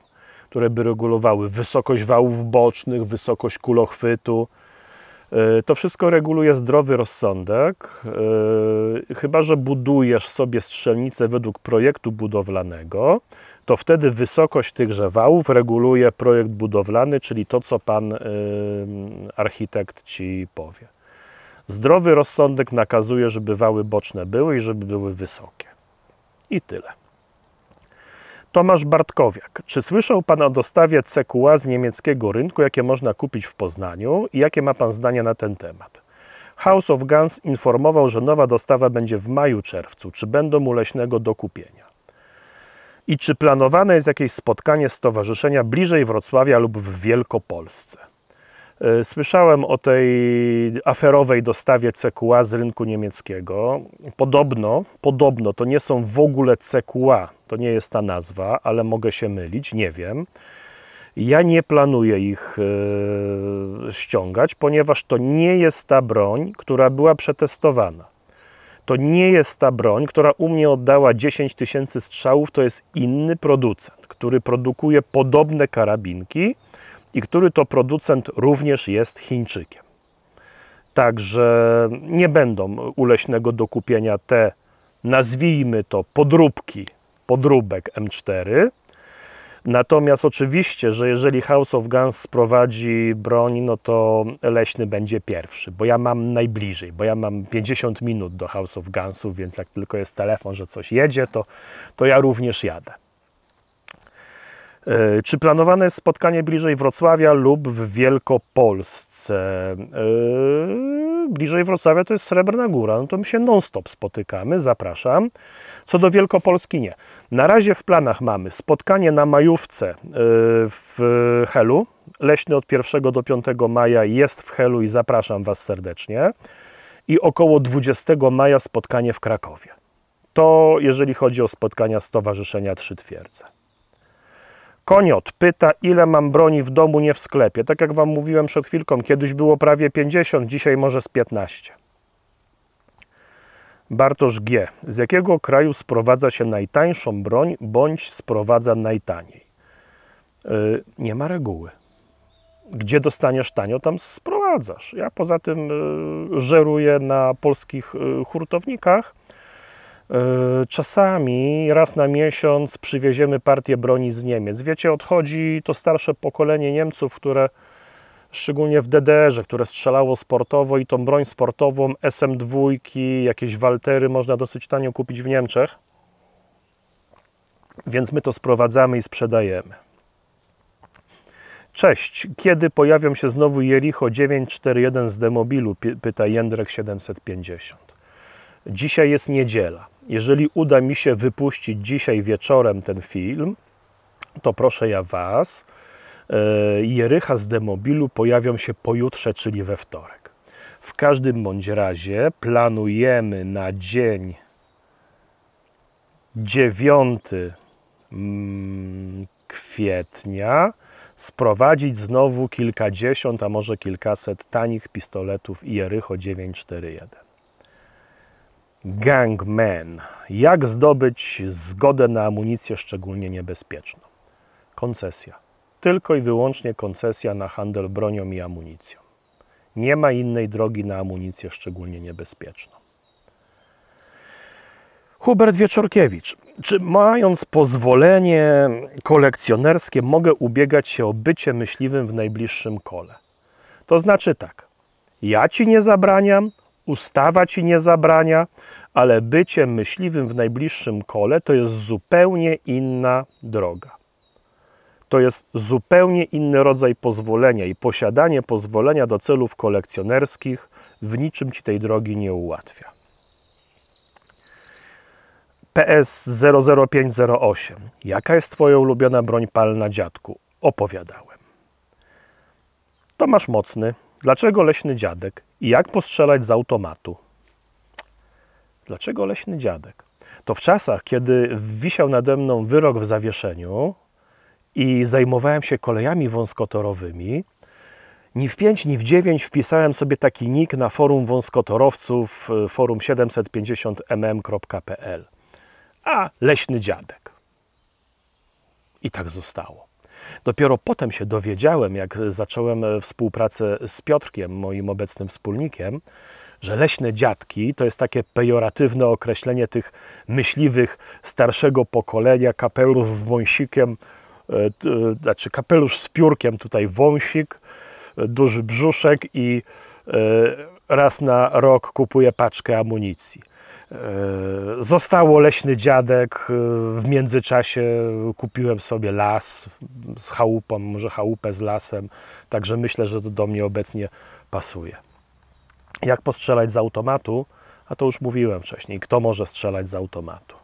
które by regulowały wysokość wałów bocznych, wysokość kulochwytu. E, to wszystko reguluje zdrowy rozsądek, e, chyba że budujesz sobie strzelnicę według projektu budowlanego, to wtedy wysokość tychże wałów reguluje projekt budowlany, czyli to, co pan y, architekt ci powie. Zdrowy rozsądek nakazuje, żeby wały boczne były i żeby były wysokie. I tyle. Tomasz Bartkowiak. Czy słyszał Pan o dostawie CQA z niemieckiego rynku, jakie można kupić w Poznaniu i jakie ma Pan zdanie na ten temat? House of Guns informował, że nowa dostawa będzie w maju-czerwcu. Czy będą u Leśnego do kupienia? I czy planowane jest jakieś spotkanie stowarzyszenia bliżej Wrocławia lub w Wielkopolsce? E, słyszałem o tej aferowej dostawie CQA z rynku niemieckiego. Podobno, podobno to nie są w ogóle CQA, to nie jest ta nazwa, ale mogę się mylić, nie wiem. Ja nie planuję ich e, ściągać, ponieważ to nie jest ta broń, która była przetestowana to nie jest ta broń, która u mnie oddała 10 tysięcy strzałów, to jest inny producent, który produkuje podobne karabinki i który to producent również jest Chińczykiem. Także nie będą uleśnego do kupienia te, nazwijmy to, podróbki, podróbek M4, Natomiast oczywiście, że jeżeli House of Guns sprowadzi broń, no to Leśny będzie pierwszy, bo ja mam najbliżej, bo ja mam 50 minut do House of Gunsów, więc jak tylko jest telefon, że coś jedzie, to, to ja również jadę. E, czy planowane jest spotkanie bliżej Wrocławia lub w Wielkopolsce? E, bliżej Wrocławia to jest Srebrna Góra, no to my się non-stop spotykamy, zapraszam. Co do Wielkopolski nie. Na razie w planach mamy spotkanie na majówce y, w Helu. Leśny od 1 do 5 maja jest w Helu i zapraszam Was serdecznie. I około 20 maja spotkanie w Krakowie. To jeżeli chodzi o spotkania Stowarzyszenia Trzy Twierdze. Koniot pyta, ile mam broni w domu, nie w sklepie. Tak jak Wam mówiłem przed chwilką, kiedyś było prawie 50, dzisiaj może z 15. Bartosz G. Z jakiego kraju sprowadza się najtańszą broń bądź sprowadza najtaniej? Yy, nie ma reguły. Gdzie dostaniesz tanio, tam sprowadzasz. Ja poza tym yy, żeruję na polskich yy, hurtownikach. Czasami raz na miesiąc przywieziemy partię broni z Niemiec. Wiecie, odchodzi to starsze pokolenie Niemców, które szczególnie w DDR-ze, które strzelało sportowo i tą broń sportową SM2, jakieś Waltery można dosyć tanio kupić w Niemczech. Więc my to sprowadzamy i sprzedajemy. Cześć, kiedy pojawią się znowu Jericho 941 z demobilu? Pyta Jędrek 750. Dzisiaj jest niedziela. Jeżeli uda mi się wypuścić dzisiaj wieczorem ten film, to proszę ja Was, E, Jericha z demobilu pojawią się pojutrze, czyli we wtorek. W każdym bądź razie planujemy na dzień 9 mm, kwietnia sprowadzić znowu kilkadziesiąt, a może kilkaset tanich pistoletów Jericho 941. Gangman. Jak zdobyć zgodę na amunicję szczególnie niebezpieczną? Koncesja tylko i wyłącznie koncesja na handel bronią i amunicją. Nie ma innej drogi na amunicję szczególnie niebezpieczną. Hubert Wieczorkiewicz. Czy mając pozwolenie kolekcjonerskie mogę ubiegać się o bycie myśliwym w najbliższym kole? To znaczy tak, ja ci nie zabraniam, ustawa ci nie zabrania, ale bycie myśliwym w najbliższym kole to jest zupełnie inna droga. To jest zupełnie inny rodzaj pozwolenia i posiadanie pozwolenia do celów kolekcjonerskich w niczym ci tej drogi nie ułatwia. PS 00508. Jaka jest Twoja ulubiona broń palna, dziadku? Opowiadałem. Tomasz Mocny. Dlaczego leśny dziadek? I jak postrzelać z automatu? Dlaczego leśny dziadek? To w czasach, kiedy wisiał nade mną wyrok w zawieszeniu i zajmowałem się kolejami wąskotorowymi, ni w 5, ni w 9 wpisałem sobie taki nick na forum wąskotorowców, y, forum 750mm.pl. A leśny dziadek. I tak zostało. Dopiero potem się dowiedziałem, jak zacząłem e, współpracę z Piotrkiem, moim obecnym wspólnikiem, że leśne dziadki to jest takie pejoratywne określenie tych myśliwych starszego pokolenia, kapelusz z wąsikiem, znaczy kapelusz z piórkiem, tutaj wąsik, duży brzuszek i raz na rok kupuje paczkę amunicji. Zostało leśny dziadek. W międzyczasie kupiłem sobie las z chałupą, może chałupę z lasem. Także myślę, że to do mnie obecnie pasuje. Jak postrzelać z automatu? A to już mówiłem wcześniej. Kto może strzelać z automatu?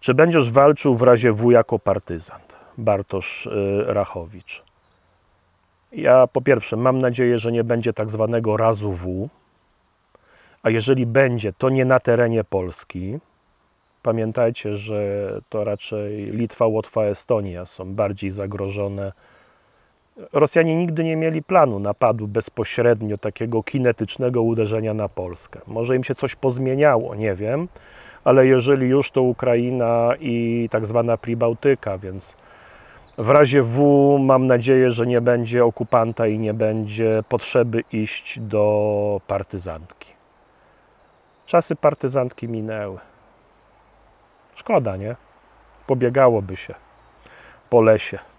Czy będziesz walczył w razie W jako partyzant? Bartosz y, Rachowicz. Ja po pierwsze mam nadzieję, że nie będzie tak zwanego razu W, a jeżeli będzie, to nie na terenie Polski. Pamiętajcie, że to raczej Litwa, Łotwa, Estonia są bardziej zagrożone. Rosjanie nigdy nie mieli planu napadu bezpośrednio takiego kinetycznego uderzenia na Polskę. Może im się coś pozmieniało, nie wiem, ale jeżeli już to Ukraina i tak zwana Pribałtyka, więc w razie W mam nadzieję, że nie będzie okupanta i nie będzie potrzeby iść do partyzantki. Czasy partyzantki minęły. Szkoda, nie? Pobiegałoby się po lesie.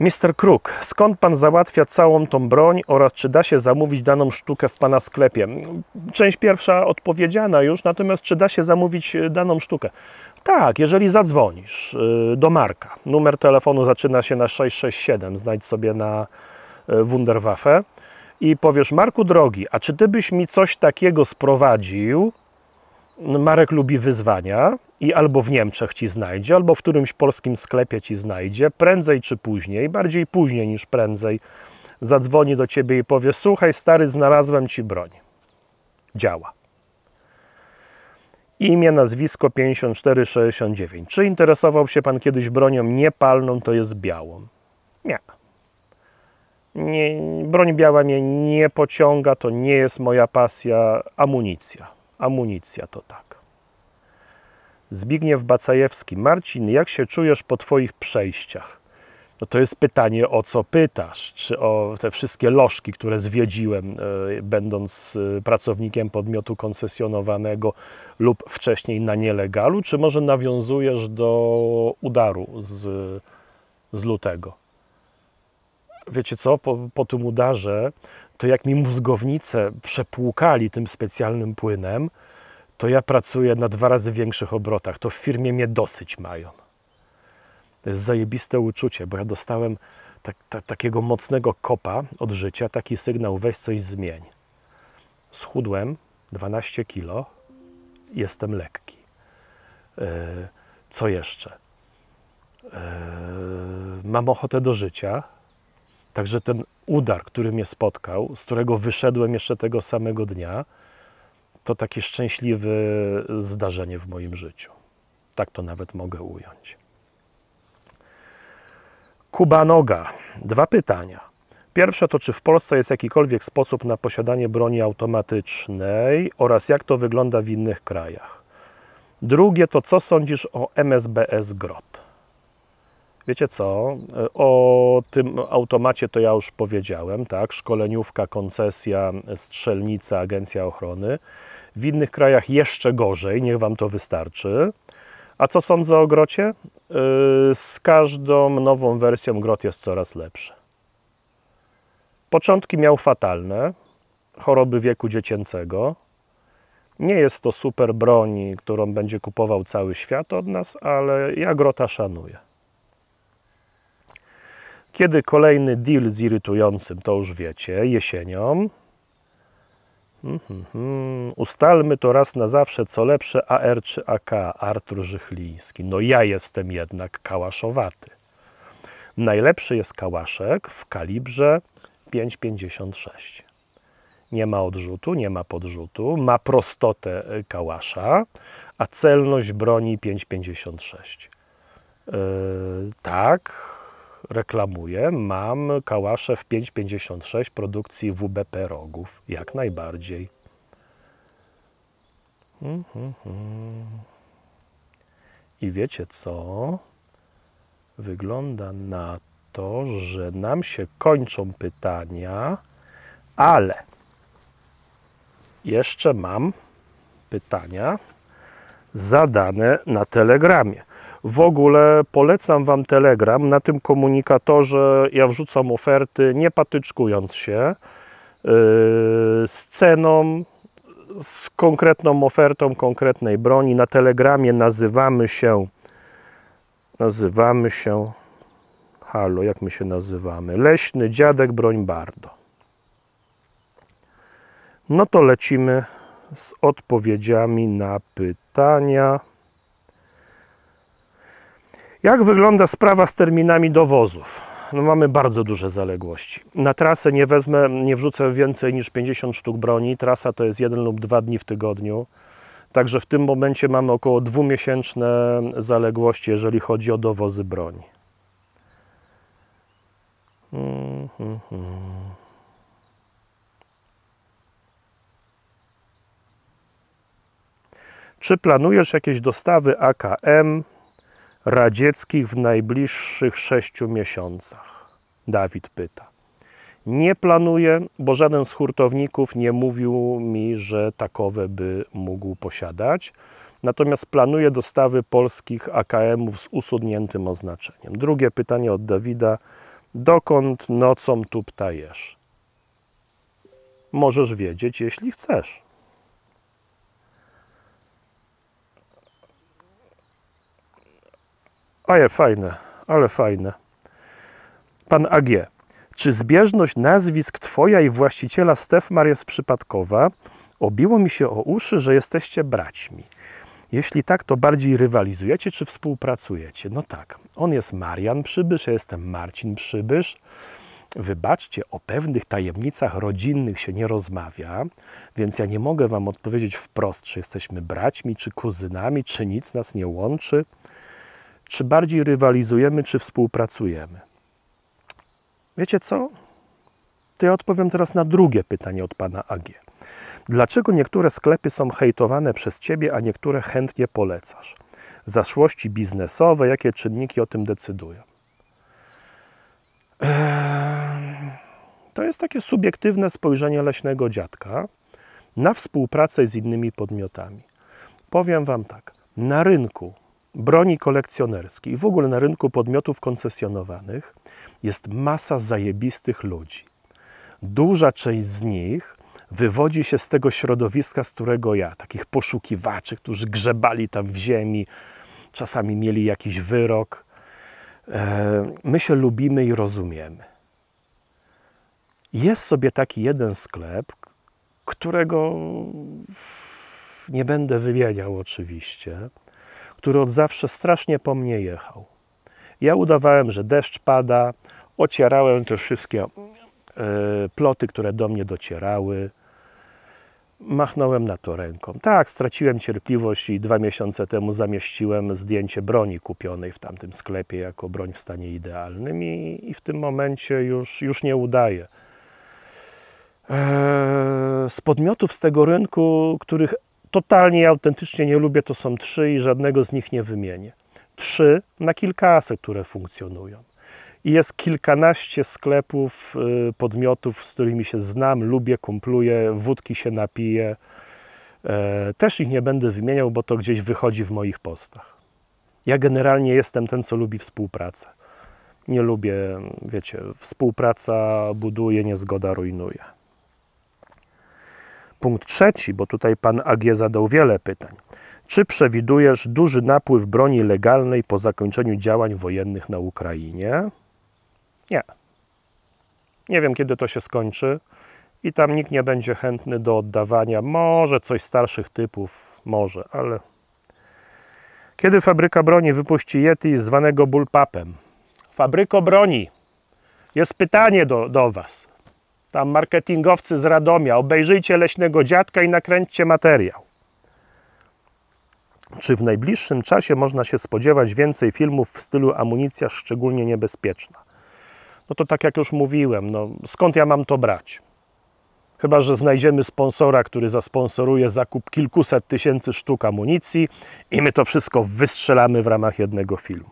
Mister Kruk, skąd pan załatwia całą tą broń oraz czy da się zamówić daną sztukę w pana sklepie? Część pierwsza odpowiedziana już, natomiast czy da się zamówić e, daną sztukę? Tak, jeżeli zadzwonisz e, do Marka, numer telefonu zaczyna się na 667, znajdź sobie na e, Wunderwaffe i powiesz, Marku drogi, a czy ty byś mi coś takiego sprowadził? Marek lubi wyzwania i albo w Niemczech ci znajdzie, albo w którymś polskim sklepie ci znajdzie, prędzej czy później, bardziej później niż prędzej, zadzwoni do ciebie i powie: Słuchaj, stary, znalazłem ci broń. Działa. Imię, nazwisko 5469. Czy interesował się pan kiedyś bronią niepalną, to jest białą? Nie nie, broń biała mnie nie pociąga, to nie jest moja pasja. Amunicja. Amunicja to tak. Zbigniew Bacajewski. Marcin, jak się czujesz po Twoich przejściach? No to jest pytanie, o co pytasz? Czy o te wszystkie lożki, które zwiedziłem, e, będąc e, pracownikiem podmiotu koncesjonowanego lub wcześniej na nielegalu, czy może nawiązujesz do udaru z, z lutego? wiecie co, po, po tym udarze, to jak mi mózgownicę przepłukali tym specjalnym płynem, to ja pracuję na dwa razy większych obrotach. To w firmie mnie dosyć mają. To jest zajebiste uczucie, bo ja dostałem tak, tak, takiego mocnego kopa od życia, taki sygnał, weź coś zmień. Schudłem 12 kilo, jestem lekki. Yy, co jeszcze? Yy, mam ochotę do życia, Także ten udar, który mnie spotkał, z którego wyszedłem jeszcze tego samego dnia, to takie szczęśliwe zdarzenie w moim życiu. Tak to nawet mogę ująć. Kuba Noga. Dwa pytania. Pierwsze to, czy w Polsce jest jakikolwiek sposób na posiadanie broni automatycznej oraz jak to wygląda w innych krajach. Drugie to, co sądzisz o MSBS GROT? Wiecie co? O tym automacie to ja już powiedziałem, tak? Szkoleniówka, koncesja, strzelnica, agencja ochrony. W innych krajach jeszcze gorzej, niech Wam to wystarczy. A co sądzę o grocie? Yy, z każdą nową wersją grot jest coraz lepszy. Początki miał fatalne, choroby wieku dziecięcego. Nie jest to super broń, którą będzie kupował cały świat od nas, ale ja grota szanuję. Kiedy kolejny deal z irytującym, to już wiecie, jesienią. Mhm. Ustalmy to raz na zawsze, co lepsze AR czy AK, Artur Żychliński. No ja jestem jednak kałaszowaty. Najlepszy jest kałaszek w kalibrze 5,56. Nie ma odrzutu, nie ma podrzutu, ma prostotę kałasza, a celność broni 5,56. Yy, tak, reklamuję, mam kałasze w 5,56 produkcji WBP Rogów, jak najbardziej. I wiecie co? Wygląda na to, że nam się kończą pytania, ale jeszcze mam pytania zadane na Telegramie. W ogóle polecam Wam Telegram. Na tym komunikatorze ja wrzucam oferty, nie patyczkując się, yy, z ceną, z konkretną ofertą konkretnej broni. Na Telegramie nazywamy się nazywamy się halo, jak my się nazywamy? Leśny Dziadek Broń Bardo. No to lecimy z odpowiedziami na pytania. Jak wygląda sprawa z terminami dowozów? No mamy bardzo duże zaległości. Na trasę nie wezmę, nie wrzucę więcej niż 50 sztuk broni. Trasa to jest jeden lub dwa dni w tygodniu. Także w tym momencie mamy około dwumiesięczne zaległości, jeżeli chodzi o dowozy broni. Czy planujesz jakieś dostawy AKM radzieckich w najbliższych sześciu miesiącach? Dawid pyta. Nie planuję, bo żaden z hurtowników nie mówił mi, że takowe by mógł posiadać. Natomiast planuję dostawy polskich AKM-ów z usuniętym oznaczeniem. Drugie pytanie od Dawida. Dokąd nocą tu ptajesz? Możesz wiedzieć, jeśli chcesz. Ale fajne, ale fajne. Pan AG. Czy zbieżność nazwisk Twoja i właściciela Stefmar jest przypadkowa? Obiło mi się o uszy, że jesteście braćmi. Jeśli tak, to bardziej rywalizujecie czy współpracujecie? No tak, on jest Marian Przybysz, ja jestem Marcin Przybysz. Wybaczcie, o pewnych tajemnicach rodzinnych się nie rozmawia, więc ja nie mogę Wam odpowiedzieć wprost, czy jesteśmy braćmi, czy kuzynami, czy nic nas nie łączy, czy bardziej rywalizujemy, czy współpracujemy. Wiecie co? To ja odpowiem teraz na drugie pytanie od pana AG. Dlaczego niektóre sklepy są hejtowane przez ciebie, a niektóre chętnie polecasz? Zaszłości biznesowe, jakie czynniki o tym decydują? Eee, to jest takie subiektywne spojrzenie leśnego dziadka na współpracę z innymi podmiotami. Powiem Wam tak, na rynku broni kolekcjonerskiej, w ogóle na rynku podmiotów koncesjonowanych, jest masa zajebistych ludzi. Duża część z nich wywodzi się z tego środowiska, z którego ja, takich poszukiwaczy, którzy grzebali tam w ziemi, czasami mieli jakiś wyrok. E, my się lubimy i rozumiemy. Jest sobie taki jeden sklep, którego nie będę wymieniał oczywiście, który od zawsze strasznie po mnie jechał. Ja udawałem, że deszcz pada, ocierałem te wszystkie e, ploty, które do mnie docierały. Machnąłem na to ręką. Tak, straciłem cierpliwość i dwa miesiące temu zamieściłem zdjęcie broni kupionej w tamtym sklepie jako broń w stanie idealnym i, i w tym momencie już, już nie udaje. Eee, z podmiotów z tego rynku, których totalnie i autentycznie nie lubię, to są trzy i żadnego z nich nie wymienię. Trzy na kilkaset, które funkcjonują. I jest kilkanaście sklepów, y, podmiotów, z którymi się znam, lubię, kumpluję, wódki się napiję. E, też ich nie będę wymieniał, bo to gdzieś wychodzi w moich postach. Ja generalnie jestem ten, co lubi współpracę. Nie lubię, wiecie, współpraca buduje, niezgoda rujnuje. Punkt trzeci, bo tutaj pan AG zadał wiele pytań. Czy przewidujesz duży napływ broni legalnej po zakończeniu działań wojennych na Ukrainie? Nie. Nie wiem, kiedy to się skończy i tam nikt nie będzie chętny do oddawania. Może coś starszych typów, może, ale. Kiedy fabryka broni wypuści Yeti zwanego bullpapem? Fabryko broni, jest pytanie do, do Was. Tam marketingowcy z Radomia, obejrzyjcie leśnego dziadka i nakręćcie materiał. Czy w najbliższym czasie można się spodziewać więcej filmów w stylu amunicja szczególnie niebezpieczna? No to tak jak już mówiłem, no skąd ja mam to brać? Chyba, że znajdziemy sponsora, który zasponsoruje zakup kilkuset tysięcy sztuk amunicji i my to wszystko wystrzelamy w ramach jednego filmu.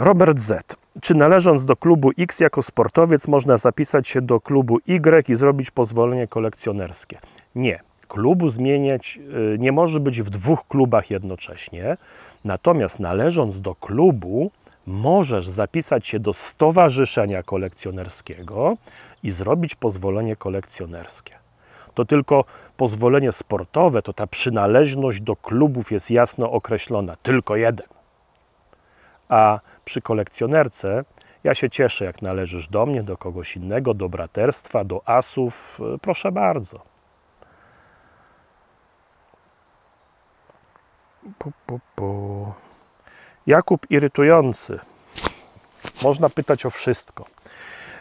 Robert Z. Czy należąc do klubu X jako sportowiec można zapisać się do klubu Y i zrobić pozwolenie kolekcjonerskie? Nie. Klubu zmieniać y, nie może być w dwóch klubach jednocześnie. Natomiast należąc do klubu, możesz zapisać się do stowarzyszenia kolekcjonerskiego i zrobić pozwolenie kolekcjonerskie. To tylko pozwolenie sportowe, to ta przynależność do klubów jest jasno określona, tylko jeden. A przy kolekcjonerce ja się cieszę, jak należysz do mnie, do kogoś innego, do braterstwa, do asów. Proszę bardzo. Pu, pu, pu. Jakub irytujący. Można pytać o wszystko.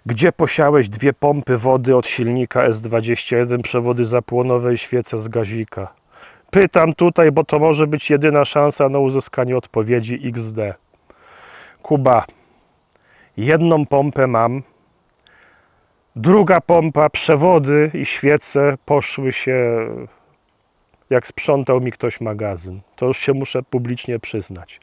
Gdzie posiałeś dwie pompy wody od silnika S21, przewody zapłonowe i świece z gazika? Pytam tutaj, bo to może być jedyna szansa na uzyskanie odpowiedzi XD. Kuba, jedną pompę mam, druga pompa, przewody i świece poszły się, jak sprzątał mi ktoś magazyn. To już się muszę publicznie przyznać.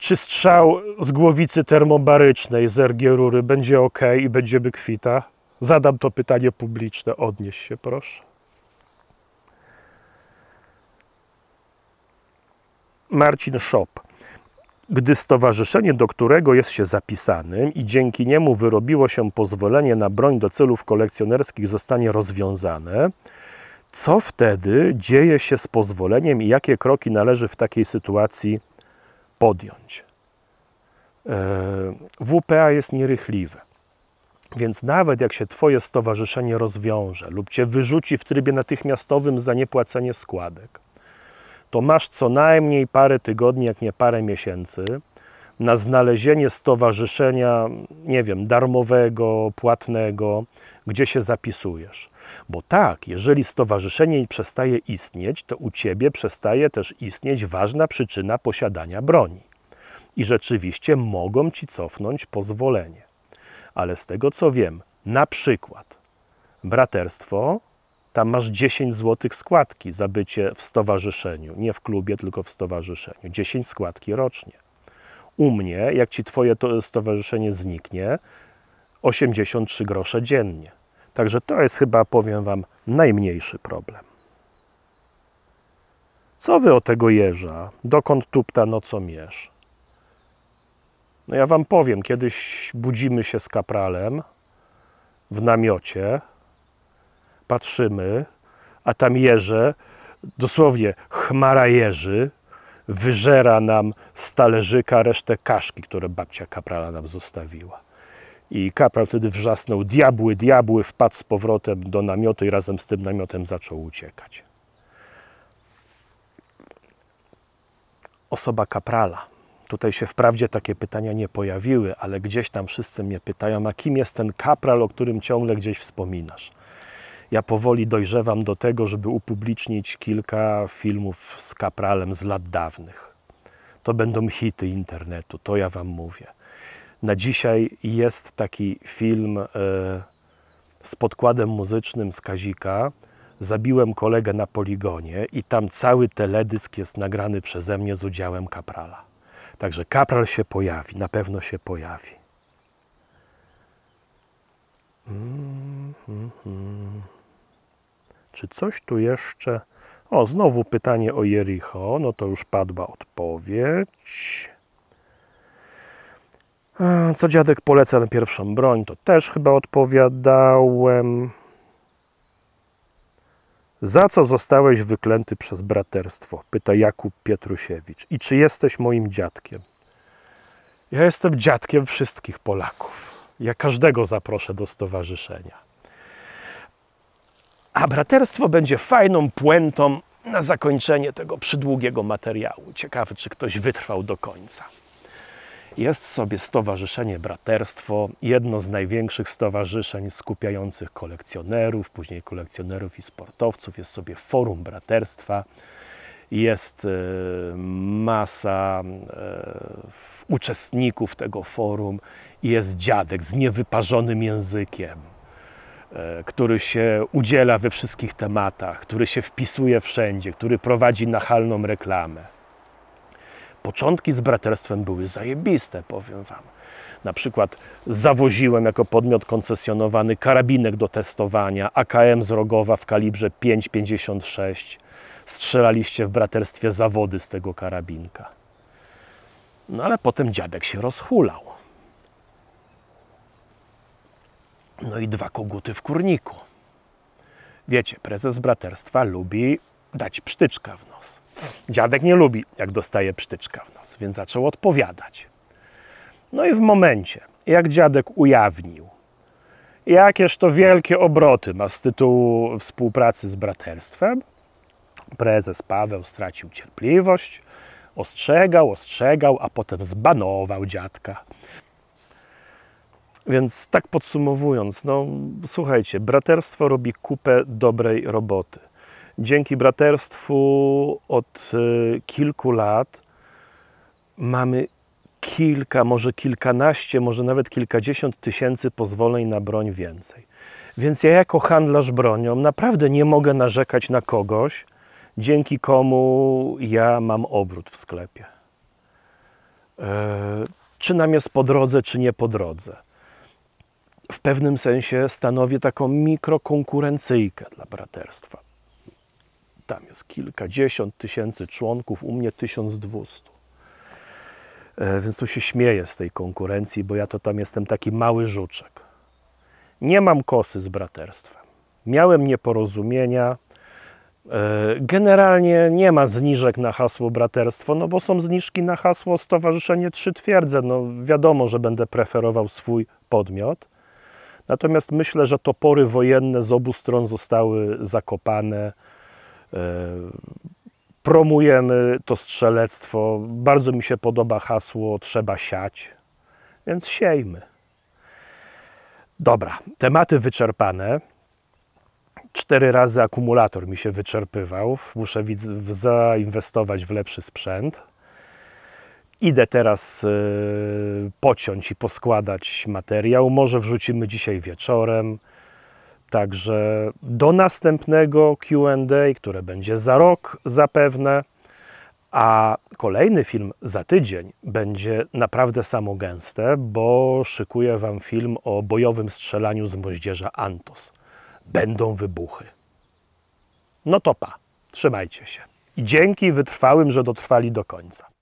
Czy strzał z głowicy termobarycznej z rury będzie ok i będzie kwita? Zadam to pytanie publiczne. Odnieś się, proszę. Marcin Szop. Gdy stowarzyszenie, do którego jest się zapisanym i dzięki niemu wyrobiło się pozwolenie na broń do celów kolekcjonerskich zostanie rozwiązane, co wtedy dzieje się z pozwoleniem i jakie kroki należy w takiej sytuacji podjąć? E, WPA jest nierychliwe. Więc nawet jak się Twoje stowarzyszenie rozwiąże lub Cię wyrzuci w trybie natychmiastowym za niepłacenie składek, to masz co najmniej parę tygodni, jak nie parę miesięcy na znalezienie stowarzyszenia, nie wiem, darmowego, płatnego, gdzie się zapisujesz. Bo tak, jeżeli stowarzyszenie przestaje istnieć, to u ciebie przestaje też istnieć ważna przyczyna posiadania broni. I rzeczywiście mogą ci cofnąć pozwolenie. Ale z tego co wiem, na przykład braterstwo tam masz 10 zł składki za bycie w stowarzyszeniu. Nie w klubie, tylko w stowarzyszeniu. 10 składki rocznie. U mnie, jak ci twoje to stowarzyszenie zniknie, 83 grosze dziennie. Także to jest chyba, powiem wam, najmniejszy problem. Co wy o tego jeża? Dokąd tupta nocomierz? No ja wam powiem, kiedyś budzimy się z kapralem w namiocie, patrzymy, a tam jeże, dosłownie chmara jeży, wyżera nam z talerzyka resztę kaszki, które babcia kaprala nam zostawiła. I kapral wtedy wrzasnął, diabły, diabły, wpadł z powrotem do namiotu i razem z tym namiotem zaczął uciekać. Osoba kaprala. Tutaj się wprawdzie takie pytania nie pojawiły, ale gdzieś tam wszyscy mnie pytają, a kim jest ten kapral, o którym ciągle gdzieś wspominasz? Ja powoli dojrzewam do tego, żeby upublicznić kilka filmów z kapralem z lat dawnych. To będą hity internetu, to ja Wam mówię. Na dzisiaj jest taki film e, z podkładem muzycznym z Kazika. Zabiłem kolegę na poligonie i tam cały teledysk jest nagrany przeze mnie z udziałem kaprala. Także kapral się pojawi, na pewno się pojawi. Mm, mm, mm. Czy coś tu jeszcze? O, znowu pytanie o Jericho. No to już padła odpowiedź. Co dziadek poleca na pierwszą broń, to też chyba odpowiadałem. Za co zostałeś wyklęty przez braterstwo? Pyta Jakub Pietrusiewicz. I czy jesteś moim dziadkiem? Ja jestem dziadkiem wszystkich Polaków. Ja każdego zaproszę do stowarzyszenia. A braterstwo będzie fajną puentą na zakończenie tego przydługiego materiału. Ciekawy, czy ktoś wytrwał do końca. Jest sobie Stowarzyszenie Braterstwo, jedno z największych stowarzyszeń skupiających kolekcjonerów, później kolekcjonerów i sportowców. Jest sobie Forum Braterstwa, jest e, masa e, uczestników tego forum jest dziadek z niewyparzonym językiem, który się udziela we wszystkich tematach, który się wpisuje wszędzie, który prowadzi nachalną reklamę. Początki z braterstwem były zajebiste, powiem Wam. Na przykład zawoziłem jako podmiot koncesjonowany karabinek do testowania AKM z Rogowa w kalibrze 5,56. Strzelaliście w braterstwie zawody z tego karabinka. No ale potem dziadek się rozhulał. No i dwa koguty w kurniku. Wiecie, prezes braterstwa lubi dać psztyczka w nos. Dziadek nie lubi, jak dostaje psztyczka w nos, więc zaczął odpowiadać. No i w momencie, jak dziadek ujawnił, jakież to wielkie obroty ma z tytułu współpracy z braterstwem, prezes Paweł stracił cierpliwość, ostrzegał, ostrzegał, a potem zbanował dziadka. Więc tak podsumowując, no słuchajcie, braterstwo robi kupę dobrej roboty. Dzięki braterstwu od y, kilku lat mamy kilka, może kilkanaście, może nawet kilkadziesiąt tysięcy pozwoleń na broń więcej. Więc ja jako handlarz bronią naprawdę nie mogę narzekać na kogoś, dzięki komu ja mam obrót w sklepie. E, czy nam jest po drodze, czy nie po drodze. W pewnym sensie stanowi taką mikrokonkurencyjkę dla braterstwa. Tam jest kilkadziesiąt tysięcy członków, u mnie 1200. E, Więc tu się śmieję z tej konkurencji, bo ja to tam jestem taki mały żuczek. Nie mam kosy z braterstwem. Miałem nieporozumienia. E, Generalnie nie ma zniżek na hasło braterstwo, no bo są zniżki na hasło Stowarzyszenie Trzy Twierdze. No wiadomo, że będę preferował swój podmiot. Natomiast myślę, że topory wojenne z obu stron zostały zakopane. E, Promujemy to strzelectwo. Bardzo mi się podoba hasło trzeba siać, więc siejmy. Dobra, tematy wyczerpane. Cztery razy akumulator mi się wyczerpywał. Muszę zainwestować w lepszy sprzęt. Idę teraz y, pociąć i poskładać materiał. Może wrzucimy dzisiaj wieczorem. Także do następnego QA, które będzie za rok zapewne, a kolejny film za tydzień będzie naprawdę samogęste, bo szykuję Wam film o bojowym strzelaniu z moździerza Antos. Będą wybuchy. No to pa, trzymajcie się. I dzięki wytrwałym, że dotrwali do końca.